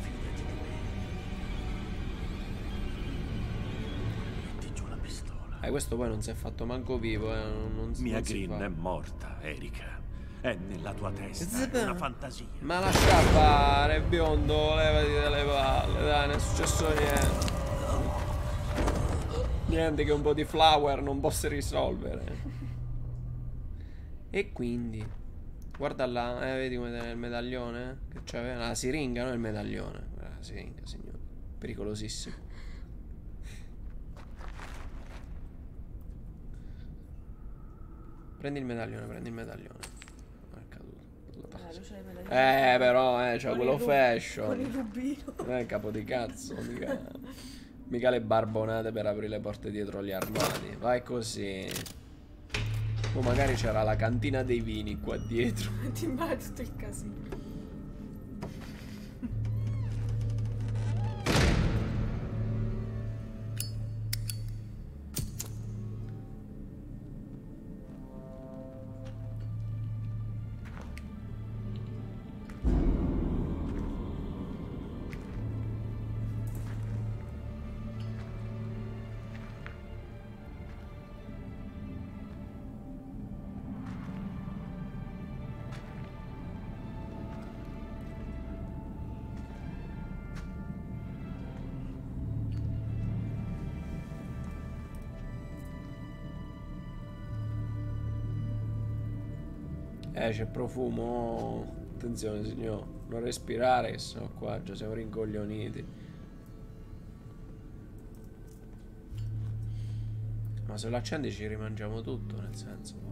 Fidati di me. Metti giù la pistola. Eh, questo poi non si è fatto manco vivo, eh. Non, non, Mia non Green è morta, Erika. È nella tua testa, è una fantasia. Ma lascia fare, biondo, levati dalle palle, dai, non è successo niente. Niente che un po' di flower non possa risolvere. E quindi... Guarda là, eh, vedi come il medaglione? Che c'aveva la siringa, non il medaglione. La siringa, signore. Pericolosissimo. Prendi il medaglione, prendi il medaglione. La luce. Eh, però, eh, c'ha Con quello fashion. Con il rubino. Eh, capo di cazzo, mica, mica le barbonate per aprire le porte dietro gli armadi. Vai così. O magari c'era la cantina dei vini qua dietro. Ti immagini tutto il casino. Eh, c'è profumo. Attenzione, signor. Non respirare, che sennò qua già siamo rincoglioniti. Ma se lo accendi ci rimangiamo tutto, nel senso.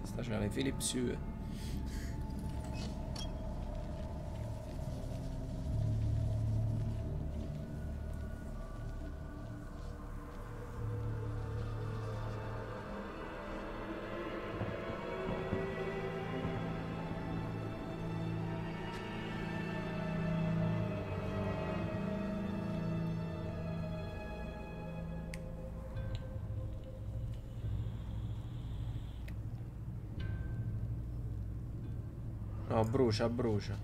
Questa c'ha le Philips Hue. Brucia, brucia.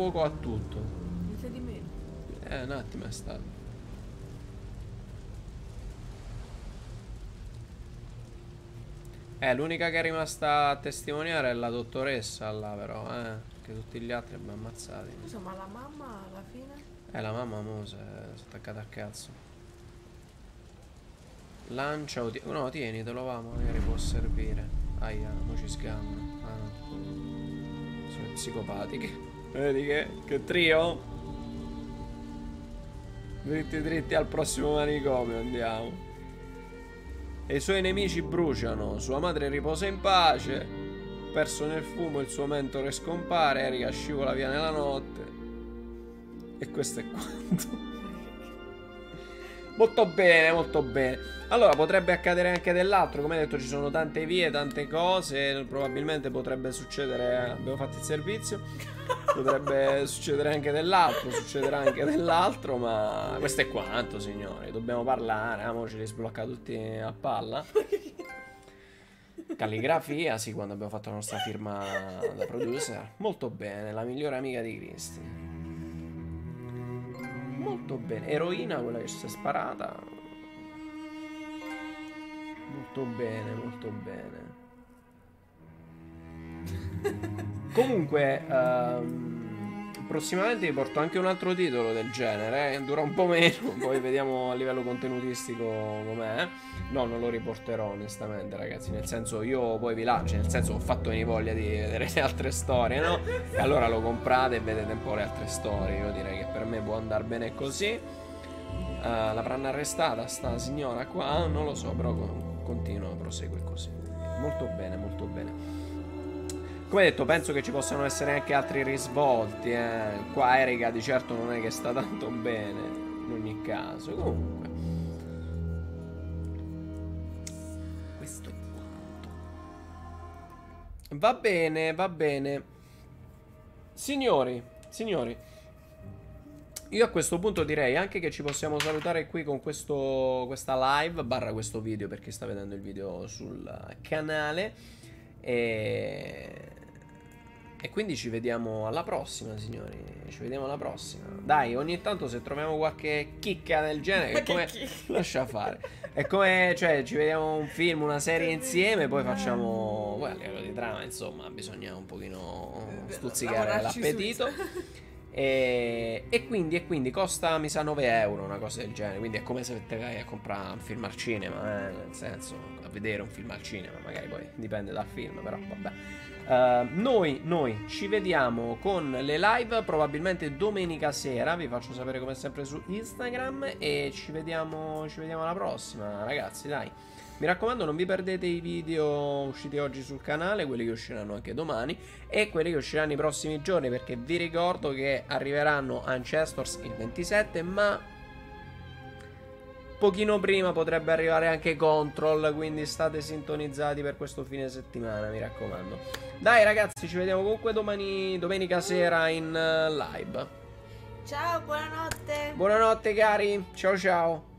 Fuoco a tutto. Dite di me. Eh, un attimo è stato. Eh, l'unica che è rimasta a testimoniare è la dottoressa là, però, eh. Che tutti gli altri abbiamo ammazzati. Scusa, ma la mamma alla fine? Eh, la mamma Mose si è attaccata a cazzo. Lancia o. No, tienitelo, va, magari può servire. Aia, mo ci sgamma. Ah, no. Sono psicopatiche. Vedi che, che trio? Dritti dritti al prossimo manicomio andiamo. E i suoi nemici bruciano. Sua madre riposa in pace. Perso nel fumo, il suo mentore scompare. Erika scivola via nella notte. E questo è quanto. Molto bene, molto bene. Allora, potrebbe accadere anche dell'altro. Come detto, ci sono tante vie, tante cose. Probabilmente potrebbe succedere. Abbiamo fatto il servizio. Potrebbe succedere anche dell'altro. Succederà anche dell'altro. Ma questo è quanto, signori. Dobbiamo parlare. Amo, ci li sblocca tutti a palla. Calligrafia, sì, quando abbiamo fatto la nostra firma da producer. Molto bene, la migliore amica di Cristi. Molto bene. Eroina, quella che si è sparata. Molto bene, molto bene. Comunque, ehm, prossimamente vi porto anche un altro titolo del genere. eh, Dura un po' meno, poi vediamo a livello contenutistico com'è. No, non lo riporterò onestamente, ragazzi. Nel senso, io poi vi lascio. Nel senso, ho fatto venire voglia di vedere le altre storie, no? E allora lo comprate e vedete un po' le altre storie. Io direi che per me può andare bene così. Eh, l'avranno arrestata sta signora qua? Non lo so, però con- continua, prosegue così. Molto bene, molto bene. Come detto, penso che ci possano essere anche altri risvolti. Eh. Qua Erika di certo non è che sta tanto bene, in ogni caso. Comunque, questo è quanto. Va bene, va bene. Signori, signori. Io a questo punto direi anche che ci possiamo salutare qui con questo, questa live, barra questo video per chi sta vedendo il video sul canale. E... e quindi ci vediamo alla prossima, signori. Ci vediamo alla prossima. Dai, ogni tanto se troviamo qualche chicca del genere, come... lascia fare. È come, cioè, ci vediamo un film, una serie insieme, poi facciamo... Poi a livello di trama, insomma, bisogna un pochino stuzzicare Lavorarci l'appetito. E, e quindi, e quindi costa, mi sa, 9 euro, una cosa del genere. Quindi è come se te vai a comprare un film al cinema, eh, nel senso, a vedere un film al cinema, magari poi dipende dal film, però vabbè. Uh, noi, noi ci vediamo con le live probabilmente domenica sera. Vi faccio sapere come sempre su Instagram. E ci vediamo, ci vediamo alla prossima, ragazzi. Dai. Mi raccomando, non vi perdete i video usciti oggi sul canale, quelli che usciranno anche domani e quelli che usciranno i prossimi giorni, perché vi ricordo che arriveranno Ancestors il 27, ma pochino prima potrebbe arrivare anche Control, quindi state sintonizzati per questo fine settimana, mi raccomando. Dai ragazzi, ci vediamo comunque domani, domenica sera in uh, live. Ciao, buonanotte. Buonanotte cari, ciao ciao.